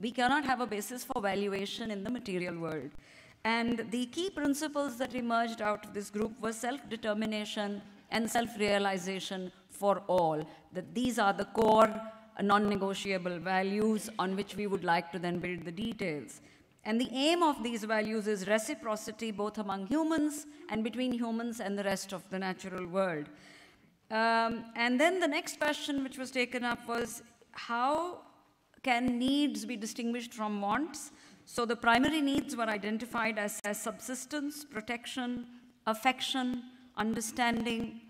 we cannot have a basis for valuation in the material world. And the key principles that emerged out of this group were self-determination and self-realization for all, that these are the core non-negotiable values on which we would like to then build the details. And the aim of these values is reciprocity both among humans and between humans and the rest of the natural world. Um, and then the next question which was taken up was how can needs be distinguished from wants? So the primary needs were identified as, as subsistence, protection, affection, understanding,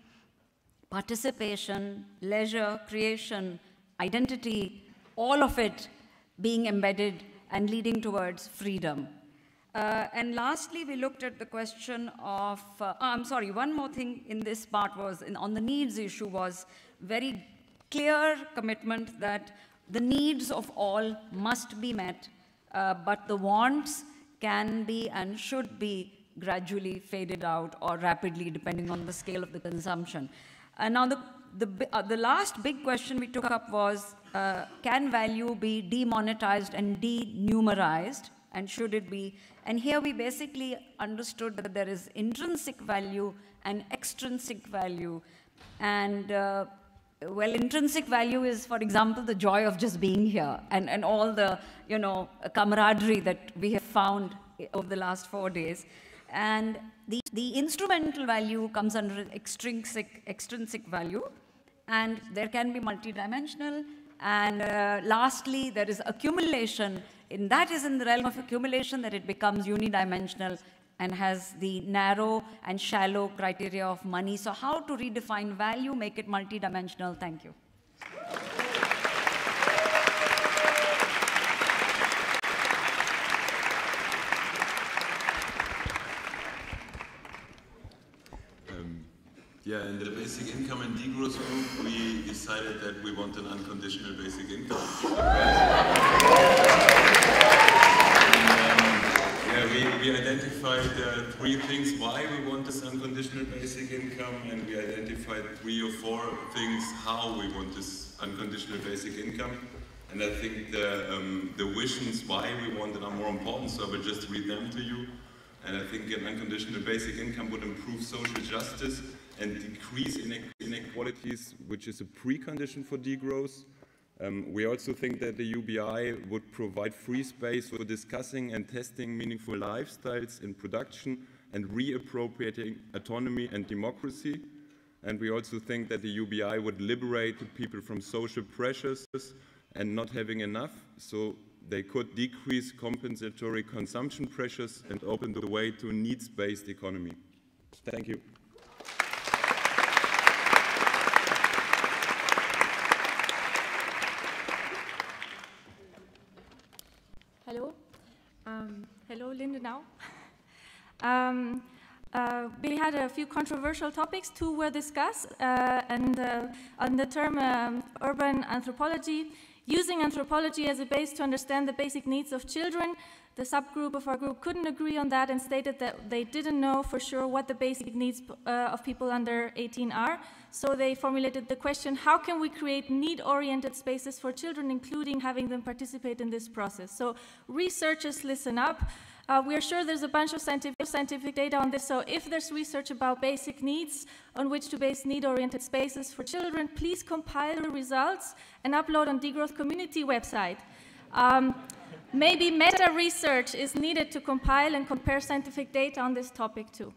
participation, leisure, creation, identity, all of it being embedded and leading towards freedom. Uh, and lastly, we looked at the question of, uh, oh, I'm sorry, one more thing in this part was, in, on the needs issue was very clear commitment that the needs of all must be met, uh, but the wants can be and should be gradually faded out or rapidly depending on the scale of the consumption. And now the the, uh, the last big question we took up was, uh, can value be demonetized and denumerized, and should it be? And here we basically understood that there is intrinsic value and extrinsic value. And uh, well, intrinsic value is, for example, the joy of just being here and, and all the, you know, camaraderie that we have found over the last four days. And the, the instrumental value comes under extrinsic, extrinsic value and there can be multidimensional. And uh, lastly, there is accumulation in that is in the realm of accumulation that it becomes unidimensional and has the narrow and shallow criteria of money. So how to redefine value, make it multidimensional? Thank you. Yeah, in the basic income and degrowth group, we decided that we want an unconditional basic income. Yeah, we, we identified uh, three things why we want this unconditional basic income, and we identified three or four things how we want this unconditional basic income. And I think the, um, the visions why we want it are more important, so I will just read them to you. And I think an unconditional basic income would improve social justice and decrease inequalities, which is a precondition for degrowth. Um, we also think that the UBI would provide free space for discussing and testing meaningful lifestyles in production and reappropriating autonomy and democracy. And we also think that the UBI would liberate people from social pressures and not having enough, so they could decrease compensatory consumption pressures and open the way to a needs-based economy. Thank you. Hello. Um, hello, now. um, uh, we had a few controversial topics. Two were discussed, uh, and uh, on the term um, urban anthropology, using anthropology as a base to understand the basic needs of children. The subgroup of our group couldn't agree on that and stated that they didn't know for sure what the basic needs uh, of people under 18 are. So they formulated the question, how can we create need-oriented spaces for children, including having them participate in this process? So researchers listen up. Uh, we are sure there's a bunch of scientific, scientific data on this, so if there's research about basic needs on which to base need-oriented spaces for children, please compile the results and upload on the Degrowth community website. Um, maybe meta-research is needed to compile and compare scientific data on this topic too.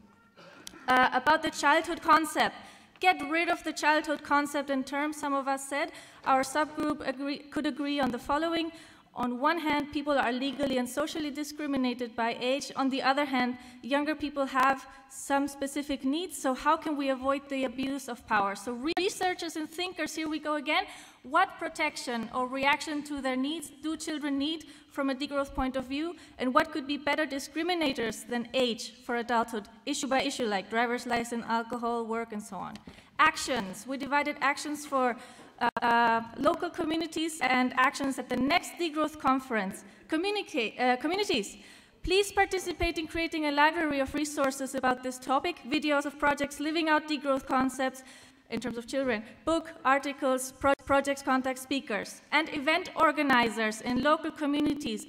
Uh, about the childhood concept, get rid of the childhood concept and term, some of us said. Our subgroup agree, could agree on the following. On one hand, people are legally and socially discriminated by age. On the other hand, younger people have some specific needs, so how can we avoid the abuse of power? So researchers and thinkers, here we go again. What protection or reaction to their needs do children need from a degrowth point of view? And what could be better discriminators than age for adulthood, issue by issue, like driver's license, alcohol, work, and so on? Actions. We divided actions for uh, local communities and actions at the next degrowth conference. Communicate, uh, communities, please participate in creating a library of resources about this topic, videos of projects living out degrowth concepts in terms of children, book, articles, pro projects, contact speakers, and event organizers in local communities.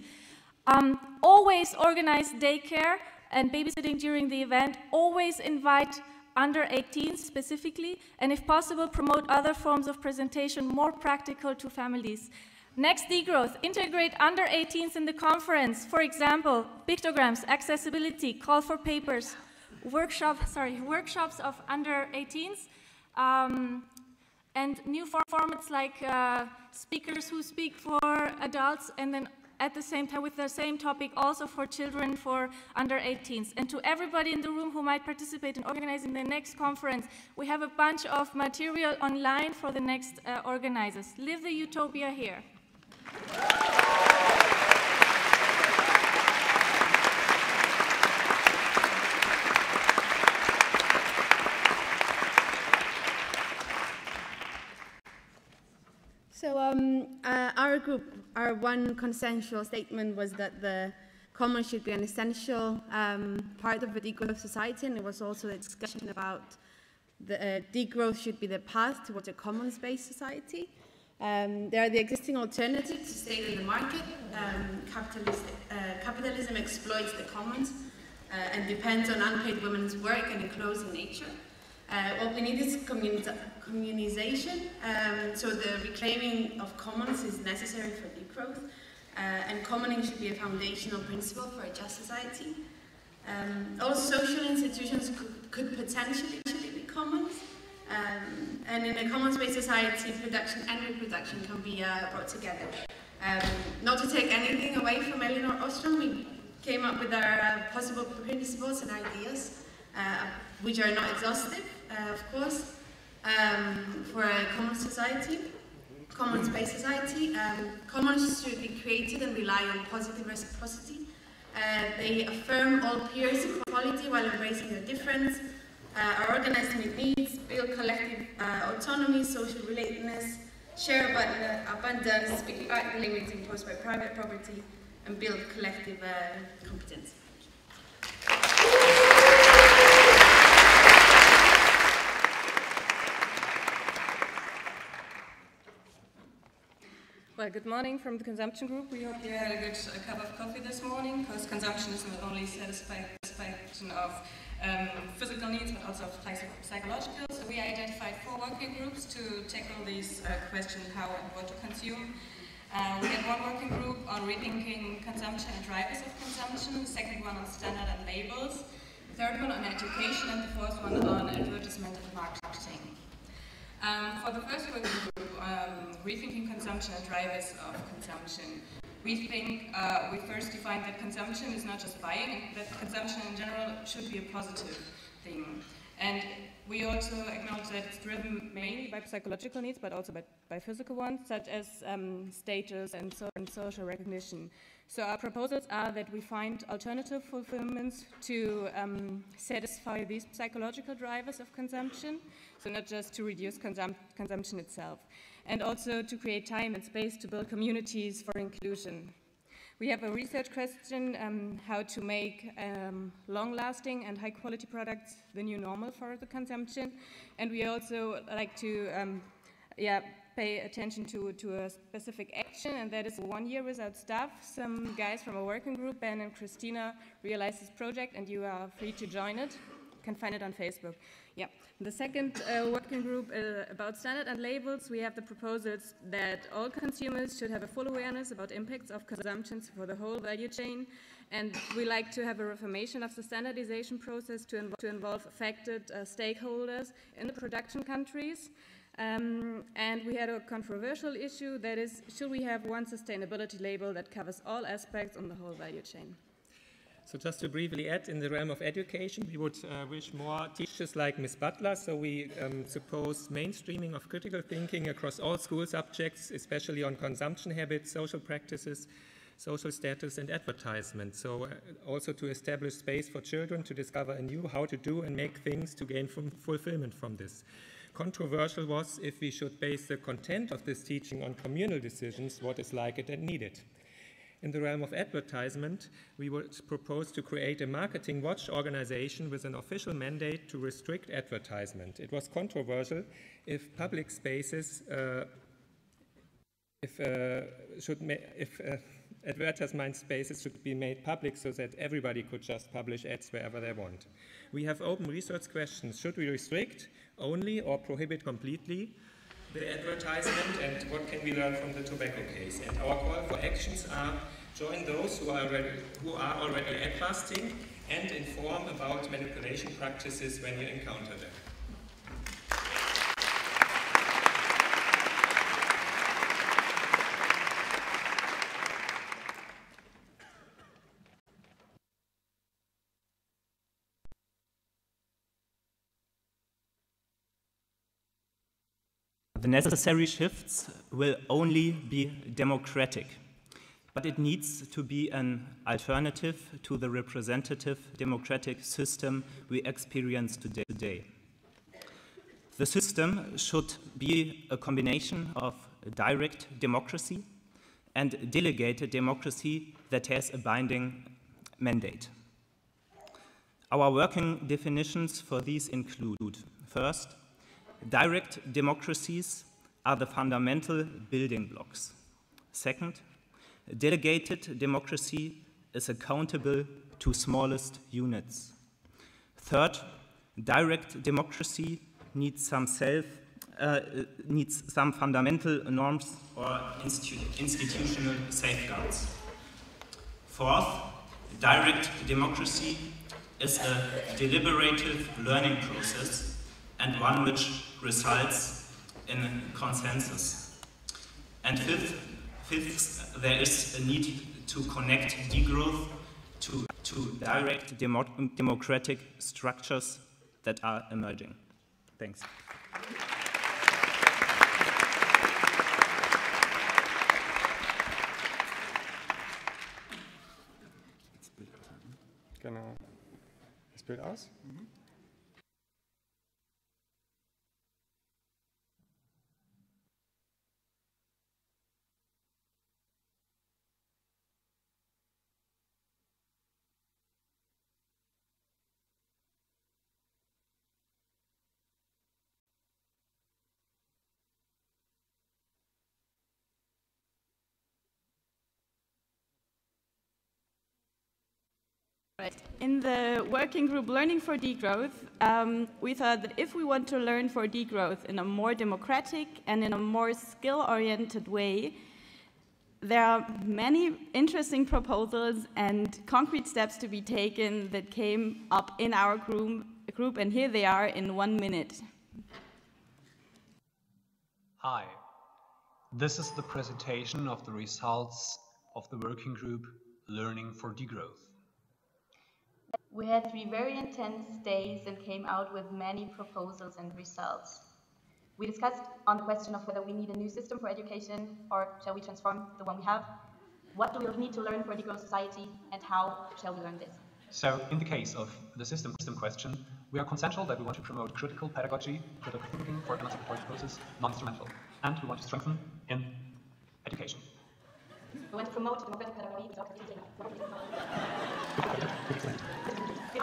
Um, always organize daycare and babysitting during the event. Always invite under 18 specifically, and if possible, promote other forms of presentation more practical to families. Next degrowth, integrate under 18s in the conference. For example, pictograms, accessibility, call for papers, workshop, sorry, workshops of under 18s, um, and new formats like uh, speakers who speak for adults and then at the same time with the same topic also for children for under 18s. And to everybody in the room who might participate in organizing the next conference, we have a bunch of material online for the next uh, organizers. Live the utopia here. So um, uh, our group, our one consensual statement was that the commons should be an essential um, part of a degrowth society, and there was also a discussion about the uh, degrowth should be the path towards a commons-based society. Um, there are the existing alternatives to state in the market. Um, uh, capitalism exploits the commons uh, and depends on unpaid women's work and in nature. Uh, what we need is communization, um, so the reclaiming of commons is necessary for degrowth, uh, and commoning should be a foundational principle for a just society. Um, all social institutions could, could potentially be commons, um, and in a commons-based society, production and reproduction can be uh, brought together. Um, not to take anything away from Elinor Ostrom, we came up with our uh, possible principles and ideas, uh, which are not exhaustive, uh, of course, um, for a common society, common space society. Um, commons should be created and rely on positive reciprocity. Uh, they affirm all peers' equality while embracing their difference, uh, are organized to needs, build collective uh, autonomy, social relatedness, share abundance, speak back the limits imposed by private property, and build collective uh, competence. Well, good morning from the consumption group. We hope you had a good uh, cup of coffee this morning, because consumption is not only satisfaction of um, physical needs, but also psychological. So we identified four working groups to tackle these uh, questions, how and what to consume. Uh, we had one working group on rethinking consumption and drivers of consumption, the second one on standard and labels, the third one on education, and the fourth one on advertisement and marketing. Um, for the first working group, um, rethinking consumption and drivers of consumption, we think uh, we first defined that consumption is not just buying, that consumption in general should be a positive thing. And we also acknowledge that it's driven mainly by psychological needs, but also by, by physical ones, such as um, status and, so, and social recognition. So our proposals are that we find alternative fulfillments to um, satisfy these psychological drivers of consumption, so not just to reduce consum consumption itself, and also to create time and space to build communities for inclusion. We have a research question, um, how to make um, long-lasting and high-quality products the new normal for the consumption. And we also like to um, yeah, pay attention to, to a specific action, and that is one year without staff. Some guys from a working group, Ben and Christina, realized this project, and you are free to join it. You can find it on Facebook. Yeah. The second uh, working group uh, about standard and labels, we have the proposals that all consumers should have a full awareness about impacts of consumptions for the whole value chain. And we like to have a reformation of the standardization process to, to involve affected uh, stakeholders in the production countries. Um, and we had a controversial issue that is, should we have one sustainability label that covers all aspects on the whole value chain? So just to briefly add, in the realm of education, we would uh, wish more teachers like Ms. Butler. So we um, suppose mainstreaming of critical thinking across all school subjects, especially on consumption habits, social practices, social status, and advertisement. So uh, also to establish space for children to discover anew how to do and make things to gain from fulfillment from this. Controversial was if we should base the content of this teaching on communal decisions, what is like it and needed. In the realm of advertisement, we would propose to create a marketing watch organization with an official mandate to restrict advertisement. It was controversial if public spaces, uh, if, uh, should if uh, advertisement spaces should be made public so that everybody could just publish ads wherever they want. We have open research questions. Should we restrict only or prohibit completely? The advertisement and what can we learn from the tobacco case. And our call for actions are join those who are already, who are already ad fasting and inform about manipulation practices when you encounter them. Necessary shifts will only be democratic, but it needs to be an alternative to the representative democratic system we experience today. The system should be a combination of direct democracy and delegated democracy that has a binding mandate. Our working definitions for these include first, Direct democracies are the fundamental building blocks. Second, delegated democracy is accountable to smallest units. Third, direct democracy needs some self uh, needs some fundamental norms or institu institutional safeguards. Fourth, direct democracy is a deliberative learning process and one which results in consensus. And fifth, Fifth, there is a need to connect degrowth to, to direct demo democratic structures that are emerging. Thanks. Genau. Das Bild aus? Mhm. Right. In the working group Learning for Degrowth, um, we thought that if we want to learn for degrowth in a more democratic and in a more skill-oriented way, there are many interesting proposals and concrete steps to be taken that came up in our group, group and here they are in one minute. Hi, this is the presentation of the results of the working group Learning for Degrowth. We had three very intense days and came out with many proposals and results. We discussed on the question of whether we need a new system for education or shall we transform the one we have. What do we need to learn for a degrowth society and how shall we learn this? So in the case of the system, system question, we are consensual that we want to promote critical pedagogy, critical thinking for emancipatory process, non-instrumental, and we want to strengthen in education. We want to promote democratic pedagogy to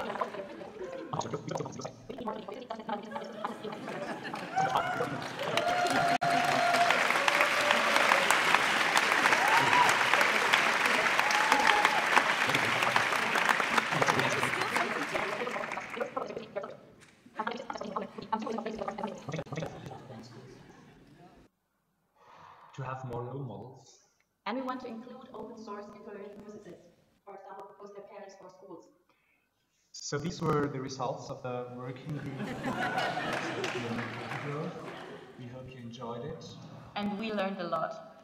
have more role models. And we want to include open source learning processes, for example, poster parents for schools. So these were the results of the working group. we hope you enjoyed it. And we learned a lot.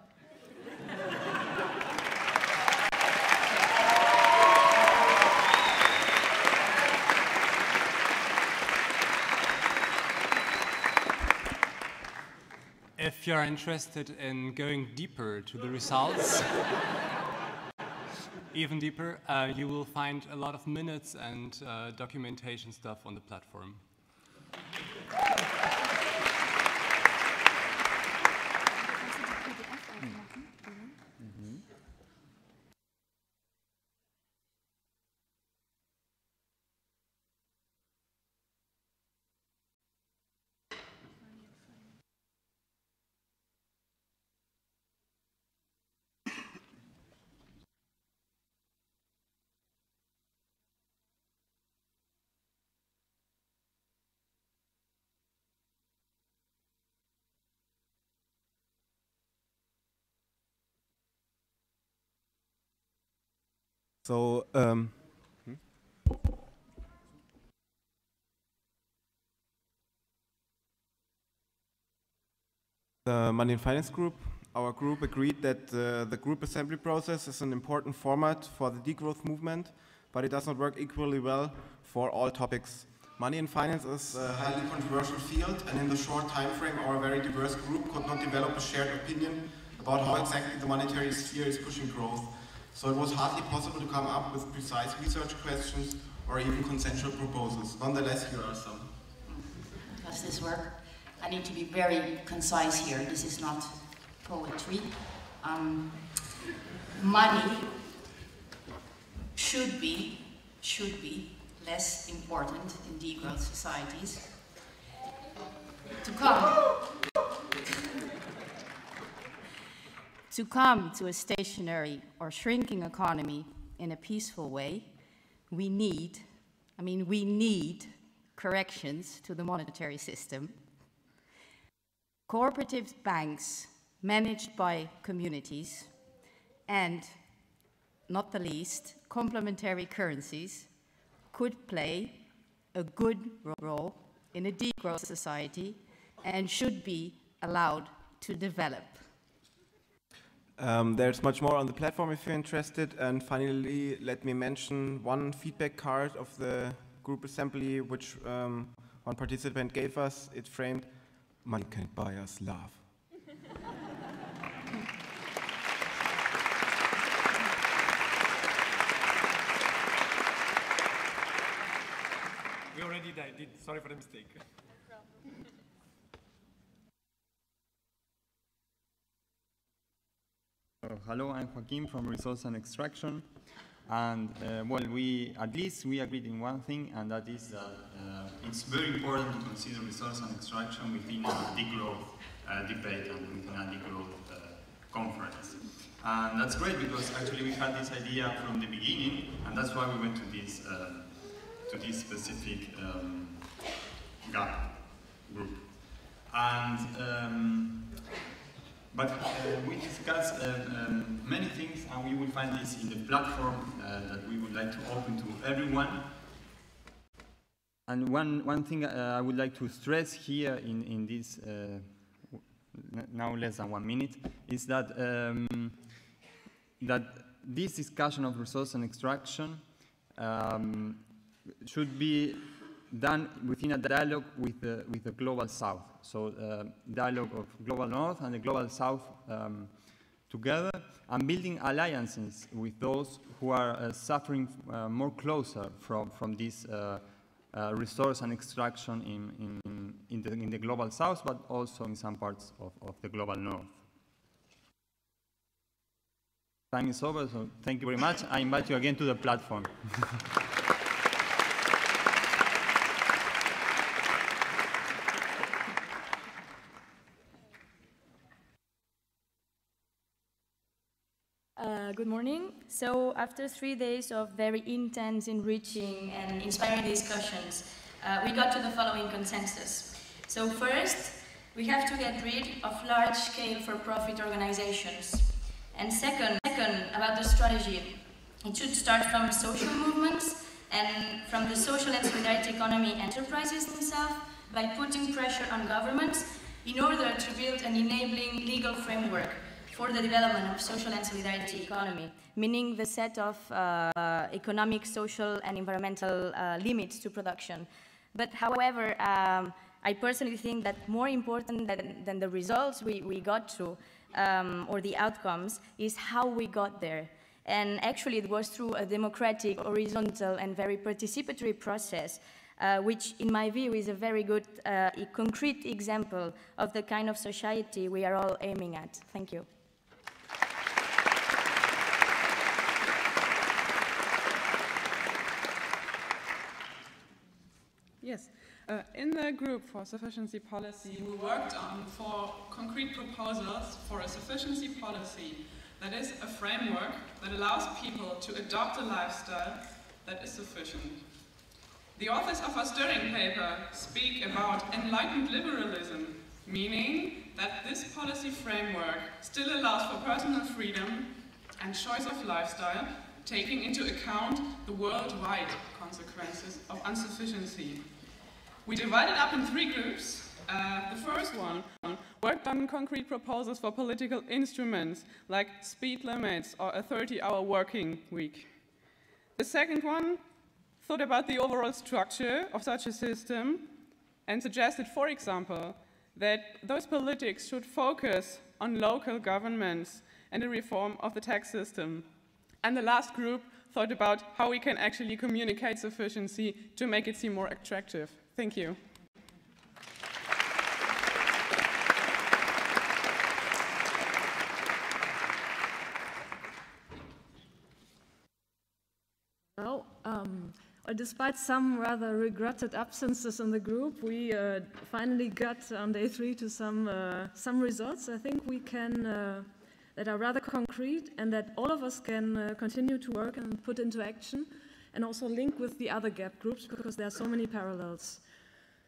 If you're interested in going deeper to the results, even deeper, uh, you will find a lot of minutes and uh, documentation stuff on the platform. So, um, the Money and Finance Group, our group agreed that uh, the group assembly process is an important format for the degrowth movement, but it does not work equally well for all topics. Money and finance is a highly controversial field, and in the short time frame, our very diverse group could not develop a shared opinion about how exactly the monetary sphere is pushing growth. So it was hardly possible to come up with precise research questions or even consensual proposals. Nonetheless, here are some. Does this work? I need to be very concise here. This is not poetry. Um, money should be, should be less important in degrowth societies. To come to come to a stationary or shrinking economy in a peaceful way, we need, I mean, we need corrections to the monetary system. Cooperative banks managed by communities and, not the least, complementary currencies could play a good role in a degrowth society and should be allowed to develop. Um, there's much more on the platform if you're interested. And finally, let me mention one feedback card of the group assembly, which um, one participant gave us. It framed, money can't buy us love. we already did. Sorry for the mistake. Uh, hello, I'm Joaquin from Resource and Extraction. And uh, well, we at least we agreed in one thing, and that is that uh, it's very important to consider resource and extraction within a degrowth uh, debate and within a degrowth uh, conference. And that's great because actually we had this idea from the beginning, and that's why we went to this uh, to this specific um, gap group. And um, but uh, we discussed uh, um, many things, and we will find this in the platform uh, that we would like to open to everyone. And one, one thing uh, I would like to stress here in, in this, uh, now less than one minute, is that, um, that this discussion of resource and extraction um, should be done within a dialogue with the, with the global south. So uh, dialogue of global north and the global south um, together and building alliances with those who are uh, suffering uh, more closer from, from this uh, uh, resource and extraction in, in, in, the, in the global south, but also in some parts of, of the global north. Time is over, so thank you very much. I invite you again to the platform. Uh, good morning. So after three days of very intense, enriching and inspiring discussions, uh, we got to the following consensus. So first, we have to get rid of large-scale for-profit organizations. And second, second, about the strategy. It should start from social movements and from the social and solidarity economy enterprises themselves by putting pressure on governments in order to build an enabling legal framework for the development of social and solidarity economy, meaning the set of uh, economic, social, and environmental uh, limits to production. But however, um, I personally think that more important than, than the results we, we got to, um, or the outcomes, is how we got there. And actually, it was through a democratic, horizontal, and very participatory process uh, which in my view is a very good uh, concrete example of the kind of society we are all aiming at. Thank you. Yes. Uh, in the group for sufficiency policy, we worked on four concrete proposals for a sufficiency policy that is a framework that allows people to adopt a lifestyle that is sufficient. The authors of our stirring paper speak about enlightened liberalism, meaning that this policy framework still allows for personal freedom and choice of lifestyle, taking into account the worldwide consequences of insufficiency. We divided up in three groups. Uh, the first one worked on concrete proposals for political instruments like speed limits or a 30-hour working week. The second one thought about the overall structure of such a system and suggested, for example, that those politics should focus on local governments and the reform of the tax system. And the last group thought about how we can actually communicate sufficiency to make it seem more attractive. Thank you. Well, um, despite some rather regretted absences in the group, we uh, finally got on day three to some uh, some results. I think we can uh, that are rather concrete and that all of us can uh, continue to work and put into action, and also link with the other gap groups because there are so many parallels.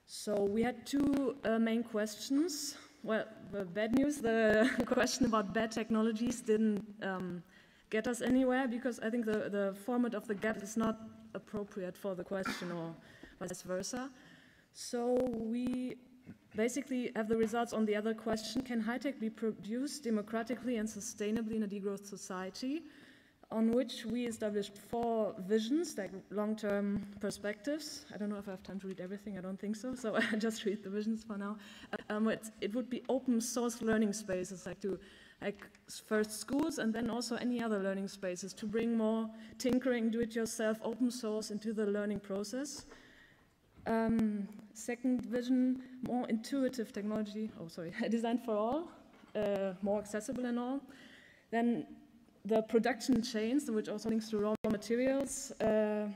So we had two uh, main questions. Well, the bad news: the question about bad technologies didn't. Um, get us anywhere because I think the, the format of the gap is not appropriate for the question or vice versa. So we basically have the results on the other question, can high-tech be produced democratically and sustainably in a degrowth society? On which we established four visions, like long-term perspectives. I don't know if I have time to read everything, I don't think so, so I just read the visions for now. Um, it, would be open source learning spaces, like to like first schools and then also any other learning spaces to bring more tinkering, do-it-yourself, open source into the learning process. Um, second vision, more intuitive technology, oh sorry, designed for all, uh, more accessible and all. Then the production chains, which also links to raw materials, uh,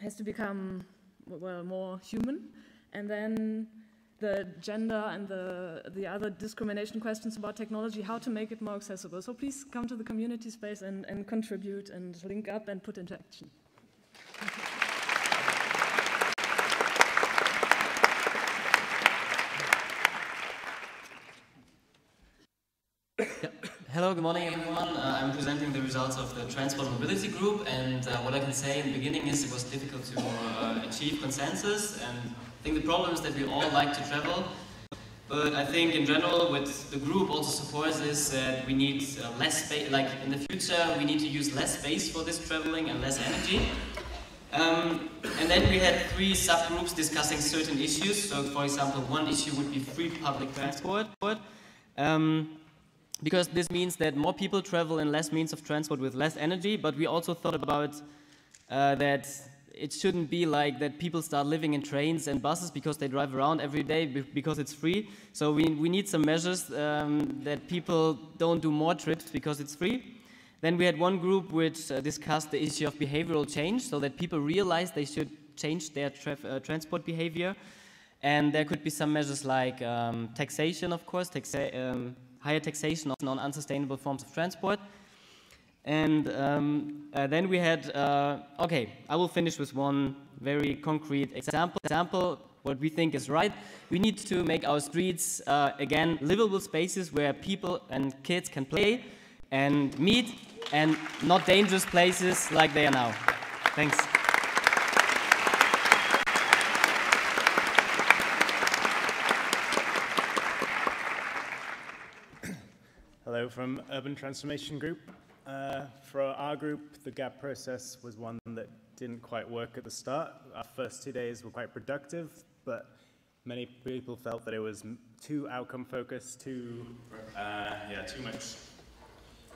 has to become well more human, and then the gender and the the other discrimination questions about technology, how to make it more accessible. So please come to the community space and, and contribute and link up and put into action. Hello, good morning everyone. Uh, I'm presenting the results of the Transport Mobility Group and uh, what I can say in the beginning is it was difficult to uh, achieve consensus and I think the problem is that we all like to travel but I think in general what the group also supports is that we need uh, less space, like in the future we need to use less space for this traveling and less energy. Um, and then we had three subgroups discussing certain issues. So for example, one issue would be free public transport. Um, because this means that more people travel in less means of transport with less energy, but we also thought about uh, that it shouldn't be like that people start living in trains and buses because they drive around every day because it's free. So we, we need some measures um, that people don't do more trips because it's free. Then we had one group which uh, discussed the issue of behavioral change so that people realize they should change their uh, transport behavior. And there could be some measures like um, taxation, of course, taxa um, higher taxation of non-unsustainable forms of transport. And um, uh, then we had, uh, okay, I will finish with one very concrete example. Example, what we think is right. We need to make our streets, uh, again, livable spaces where people and kids can play and meet and not dangerous places like they are now. Thanks. Hello from Urban Transformation Group. Uh, for our group, the GAP process was one that didn't quite work at the start. Our first two days were quite productive, but many people felt that it was too outcome focused, too, uh, yeah, too much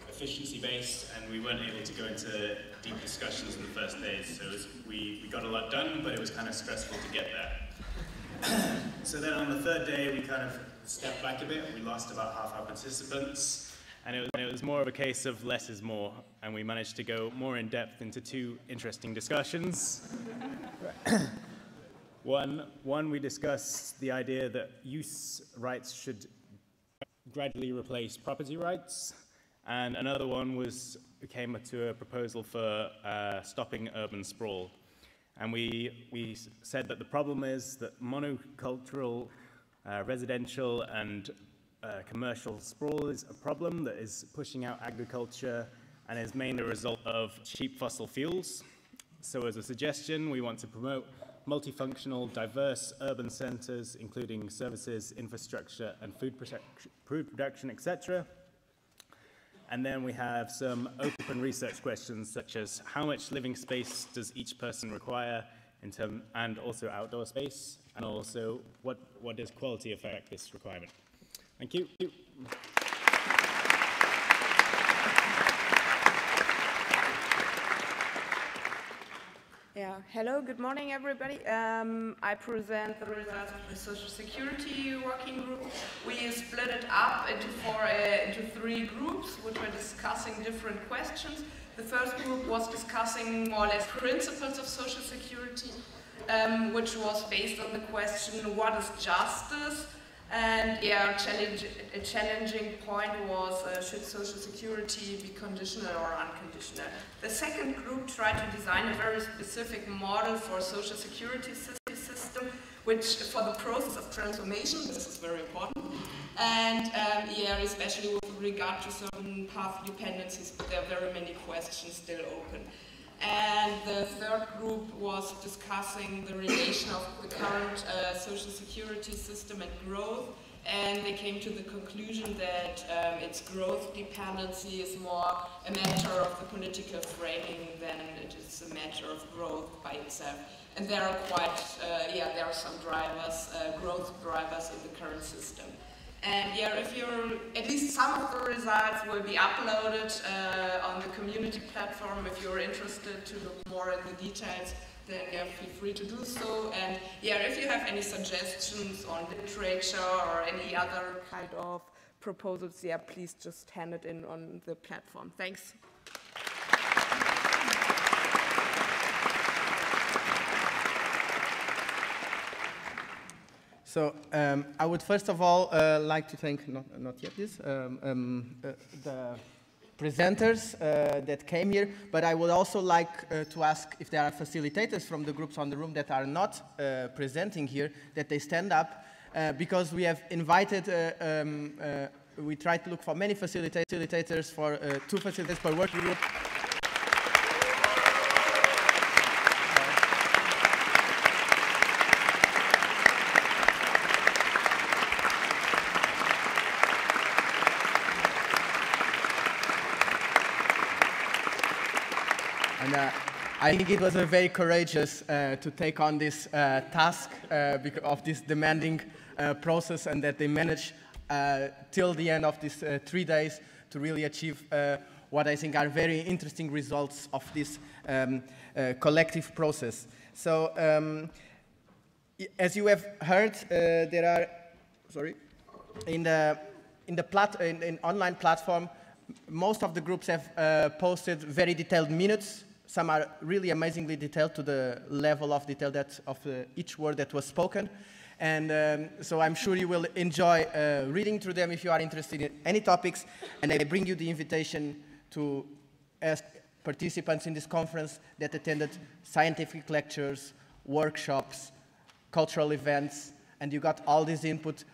efficiency based, and we weren't able to go into deep discussions in the first days. So was, we, we got a lot done, but it was kind of stressful to get there. so then on the third day, we kind of stepped back a bit. We lost about half our participants. And it, was, and it was more of a case of less is more, and we managed to go more in depth into two interesting discussions. one, one, we discussed the idea that use rights should gradually replace property rights, and another one was came to a proposal for uh, stopping urban sprawl. And we, we said that the problem is that monocultural uh, residential and uh, commercial sprawl is a problem that is pushing out agriculture and is mainly a result of cheap fossil fuels. So as a suggestion, we want to promote multifunctional, diverse urban centres, including services, infrastructure, and food, food production, etc. And then we have some open research questions, such as how much living space does each person require, in term, and also outdoor space, and also what, what does quality affect this requirement. Thank you. Yeah, hello, good morning everybody. Um, I present the results of the Social Security Working Group. We split it up into, four, uh, into three groups, which were discussing different questions. The first group was discussing more or less principles of Social Security, um, which was based on the question, what is justice? And yeah, challenge, a challenging point was uh, should social security be conditional or unconditional. The second group tried to design a very specific model for social security system, which for the process of transformation, this is very important, and um, yeah, especially with regard to certain path dependencies, but there are very many questions still open. And the third group was discussing the relation of the current uh, social security system and growth. And they came to the conclusion that um, its growth dependency is more a matter of the political framing than it is a matter of growth by itself. And there are quite, uh, yeah, there are some drivers, uh, growth drivers in the current system. And yeah, if you're, at least some of the results will be uploaded uh, on the community platform if you're interested to look more at the details then yeah, feel free to do so. And yeah, if you have any suggestions on literature or any other kind of proposals, yeah, please just hand it in on the platform. Thanks. So um, I would first of all uh, like to thank, not, not yet this, um, um, uh, the presenters uh, that came here, but I would also like uh, to ask if there are facilitators from the groups on the room that are not uh, presenting here, that they stand up, uh, because we have invited, um, we try to look for many facilitators for two facilitators per working group. I think it was very courageous uh, to take on this uh, task uh, of this demanding uh, process and that they managed uh, till the end of these uh, three days to really achieve what I think are very interesting results of this um, collective process. So, um, as you have heard, there are, sorry, in the, in the plat in, in online platform, most of the groups have posted very detailed minutes some are really amazingly detailed to the level of detail that of uh, each word that was spoken. And um, so I'm sure you will enjoy uh, reading through them if you are interested in any topics. And I bring you the invitation to ask participants in this conference that attended scientific lectures, workshops, cultural events, and you got all this input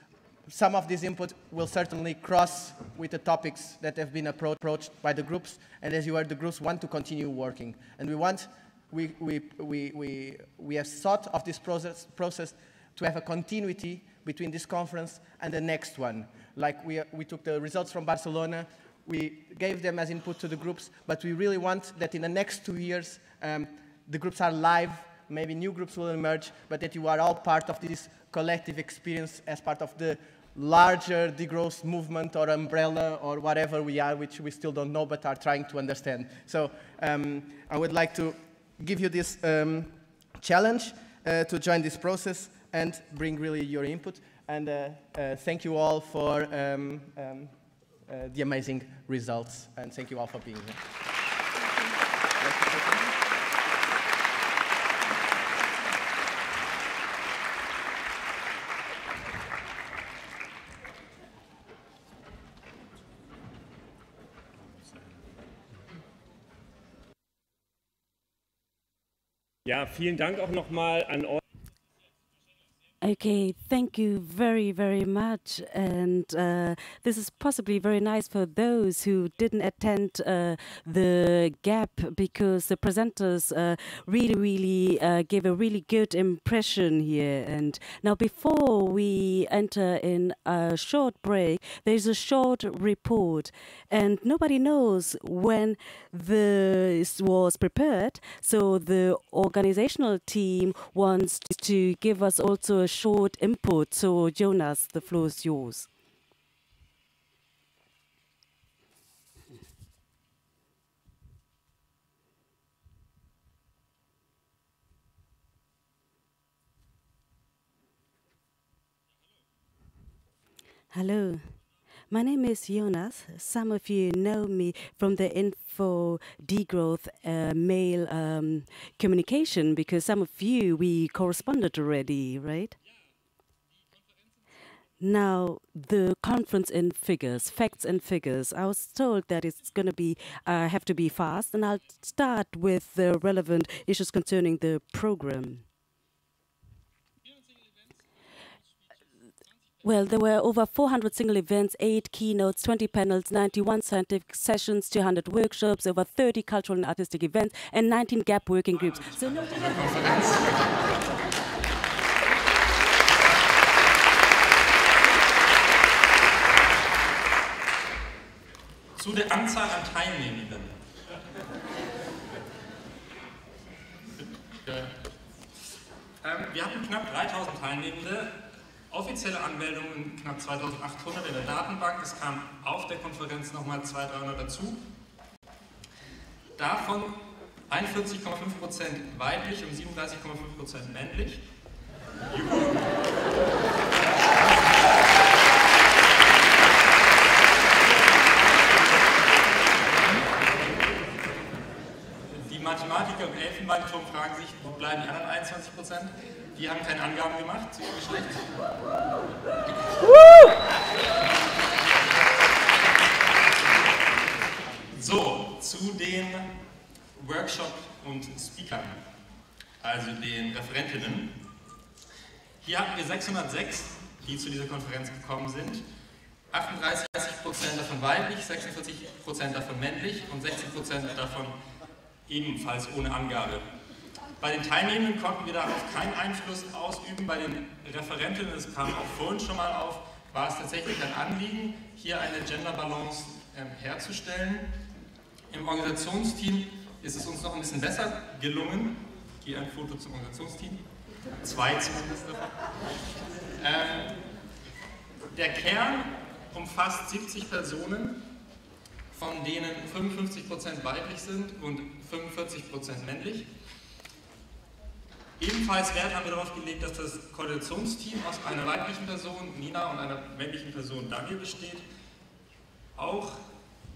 some of this input will certainly cross with the topics that have been appro approached by the groups, and as you heard, the groups want to continue working. And we want, we, we, we, we, we have thought of this process, process to have a continuity between this conference and the next one. Like we, we took the results from Barcelona, we gave them as input to the groups, but we really want that in the next two years, um, the groups are live, maybe new groups will emerge, but that you are all part of this collective experience as part of the larger degrowth movement or umbrella or whatever we are, which we still don't know but are trying to understand. So um, I would like to give you this um, challenge uh, to join this process and bring really your input. And uh, uh, thank you all for um, um uh, the amazing results. And thank you all for being here. Ja, vielen Dank auch nochmal an euch. Okay, thank you very, very much. And uh, this is possibly very nice for those who didn't attend uh, the gap because the presenters uh, really, really uh, gave a really good impression here. And now, before we enter in a short break, there's a short report. And nobody knows when this was prepared. So the organizational team wants to give us also a short input. So, Jonas, the floor is yours. Hello. My name is Jonas. Some of you know me from the info degrowth uh, mail um, communication because some of you we corresponded already, right? Now, the conference in figures, facts and figures. I was told that it's going to be uh, have to be fast, and I'll start with the relevant issues concerning the program. Well, there were over 400 single events, 8 keynotes, 20 panels, 91 scientific sessions, 200 workshops, over 30 cultural and artistic events, and 19 GAP working groups. So no Der Anzahl an Teilnehmenden. Ähm, wir hatten knapp 3000 Teilnehmende, offizielle Anmeldungen knapp 2800 in der Datenbank. Es kamen auf der Konferenz nochmal 200, 300 dazu. Davon 41,5% weiblich und 37,5% männlich. Die fragen sich, wo bleiben die anderen 21 Prozent? Die haben keine Angaben gemacht zu ihrem Geschlecht. So, zu den Workshop- und Speakern, also den Referentinnen. Hier hatten wir 606, die zu dieser Konferenz gekommen sind. 38% davon weiblich, 46% davon männlich und 16% davon ebenfalls ohne Angabe. Bei den Teilnehmenden konnten wir darauf keinen Einfluss ausüben. Bei den Referentinnen, das kam auch vorhin schon mal auf, war es tatsächlich ein Anliegen, hier eine Gender Balance ähm, herzustellen. Im Organisationsteam ist es uns noch ein bisschen besser gelungen. Hier ein Foto zum Organisationsteam. Zwei zumindest. Ähm, der Kern umfasst 70 Personen, von denen 55% weiblich sind und 45% männlich. Ebenfalls Wert haben wir darauf gelegt, dass das Koordinationsteam aus einer weiblichen Person, Nina, und einer männlichen Person, Daniel, besteht. Auch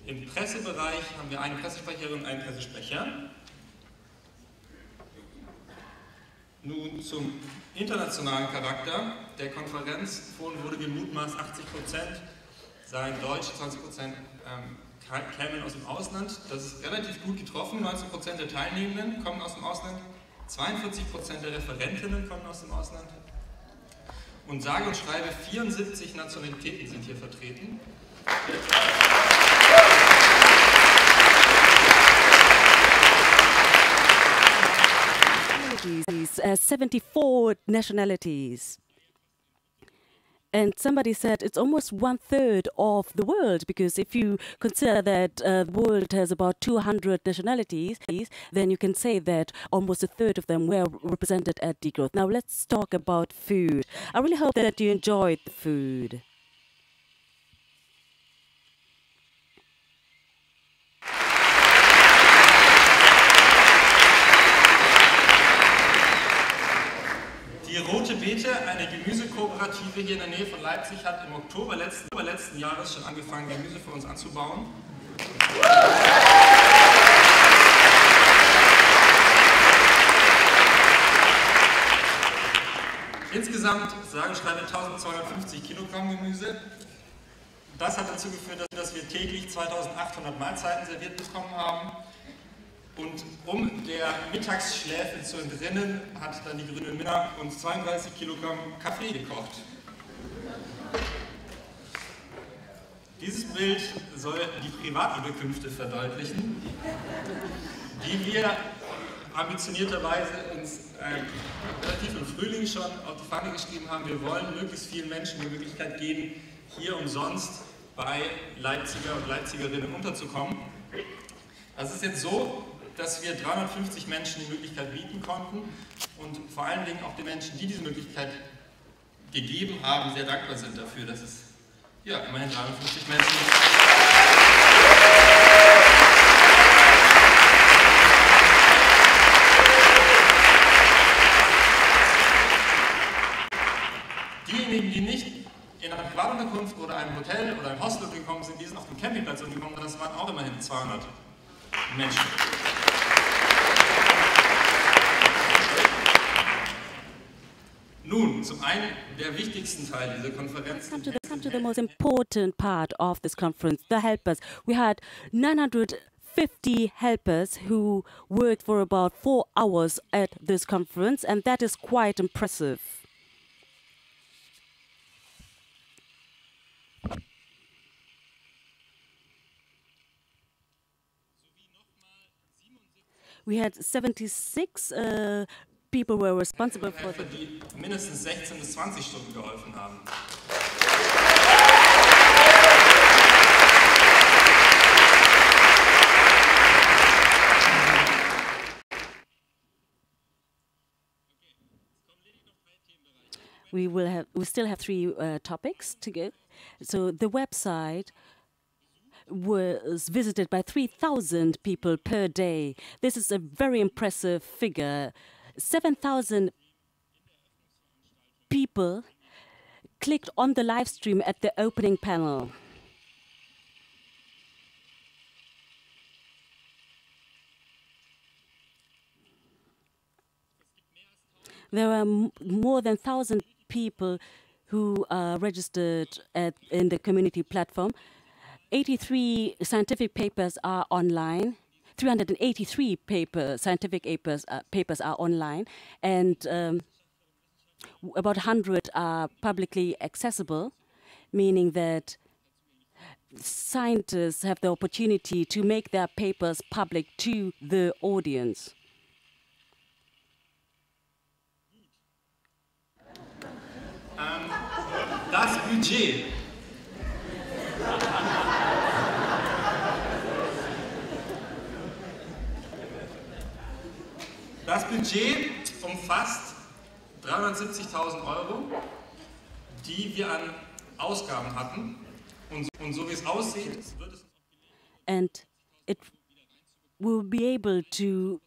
im Pressebereich haben wir eine Pressesprecherin und einen Pressesprecher. Nun zum internationalen Charakter der Konferenz. Vorhin wurde gemutmaßt, 80 Prozent seien Deutsch, 20 Prozent ähm, kämen aus dem Ausland. Das ist relativ gut getroffen. 19 Prozent der Teilnehmenden kommen aus dem Ausland. 42 Prozent der Referentinnen kommen aus dem Ausland. Und sage und schreibe 74 Nationalitäten sind hier vertreten. Uh, 74 nationalities. And somebody said it's almost one third of the world because if you consider that uh, the world has about 200 nationalities, then you can say that almost a third of them were represented at Degrowth. Now let's talk about food. I really hope that you enjoyed the food. Die Rote Beete, eine Gemüsekooperative hier in der Nähe von Leipzig, hat im Oktober letzten, letzten Jahres schon angefangen, Gemüse für uns anzubauen. Insgesamt sagen schreibe 1250 Kilogramm Gemüse. Das hat dazu geführt, dass wir täglich 2800 Mahlzeiten serviert bekommen haben. Und um der Mittagsschläfe zu entrinnen, hat dann die Grüne Minna uns 32 Kilogramm Kaffee gekocht. Dieses Bild soll die Privatüberkünfte verdeutlichen, die wir ambitionierterweise uns äh, relativ im Frühling schon auf die Fahne geschrieben haben. Wir wollen möglichst vielen Menschen die Möglichkeit geben, hier umsonst bei Leipziger und Leipzigerinnen unterzukommen. Das ist jetzt so, dass wir 350 Menschen die Möglichkeit bieten konnten und vor allen Dingen auch den Menschen, die diese Möglichkeit gegeben haben, sehr dankbar sind dafür, dass es ja, immerhin 350 Menschen Diejenigen, die nicht in einer Privatunterkunft oder einem Hotel oder einem Hostel gekommen sind, die sind auf dem Campingplatz gekommen und das waren auch immerhin 200 Menschen. Nun, zum einen der wichtigsten Teil dieser Konferenz. Come to, the, come to the most important part of this conference, the helpers. We had 950 helpers who worked for about four hours at this conference, and that is quite impressive. We had 76 uh, people were responsible for Helfer, die mindestens 16 bis 20 Stunden geholfen haben. we will have we still have three uh, topics to go. So the website was visited by 3,000 people per day. This is a very impressive figure. 7,000 people clicked on the live stream at the opening panel. There are m- more than 1,000 people who are registered at, in the community platform. 83 scientific papers are online. 383 paper, scientific papers, uh, papers are online, and um, about 100 are publicly accessible, meaning that scientists have the opportunity to make their papers public to the audience. Ähm, das Budget. Das Budget umfasst 370.000 Euro, die wir an Ausgaben hatten. Und, und so wie es aussieht, wird es and it will be able to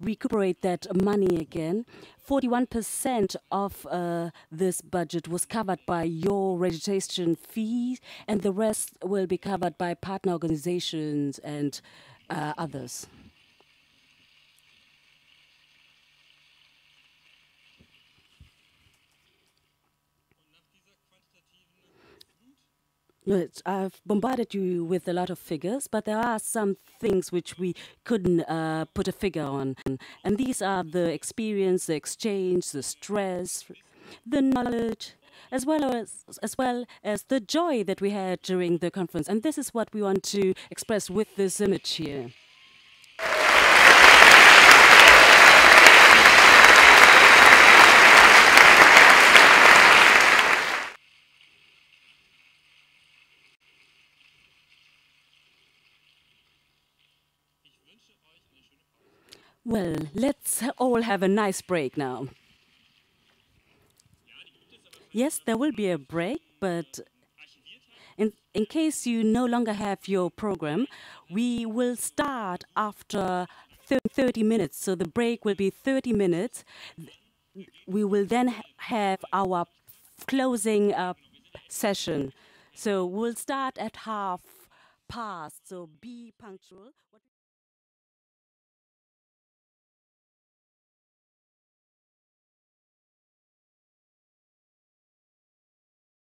recuperate that money again. 41% of uh, this budget was covered by your registration fees, and the rest will be covered by partner organizations and uh, others. Yes, I've bombarded you with a lot of figures, but there are some things which we couldn't uh, put a figure on. And these are the experience, the exchange, the stress, the knowledge, as well as, as well as the joy that we had during the conference. And this is what we want to express with this image here. Well, let's all have a nice break now. Yes, there will be a break, but in, in case you no longer have your program, we will start after 30 minutes. So the break will be 30 minutes. We will then have our closing uh, session. So we'll start at half past. So be punctual.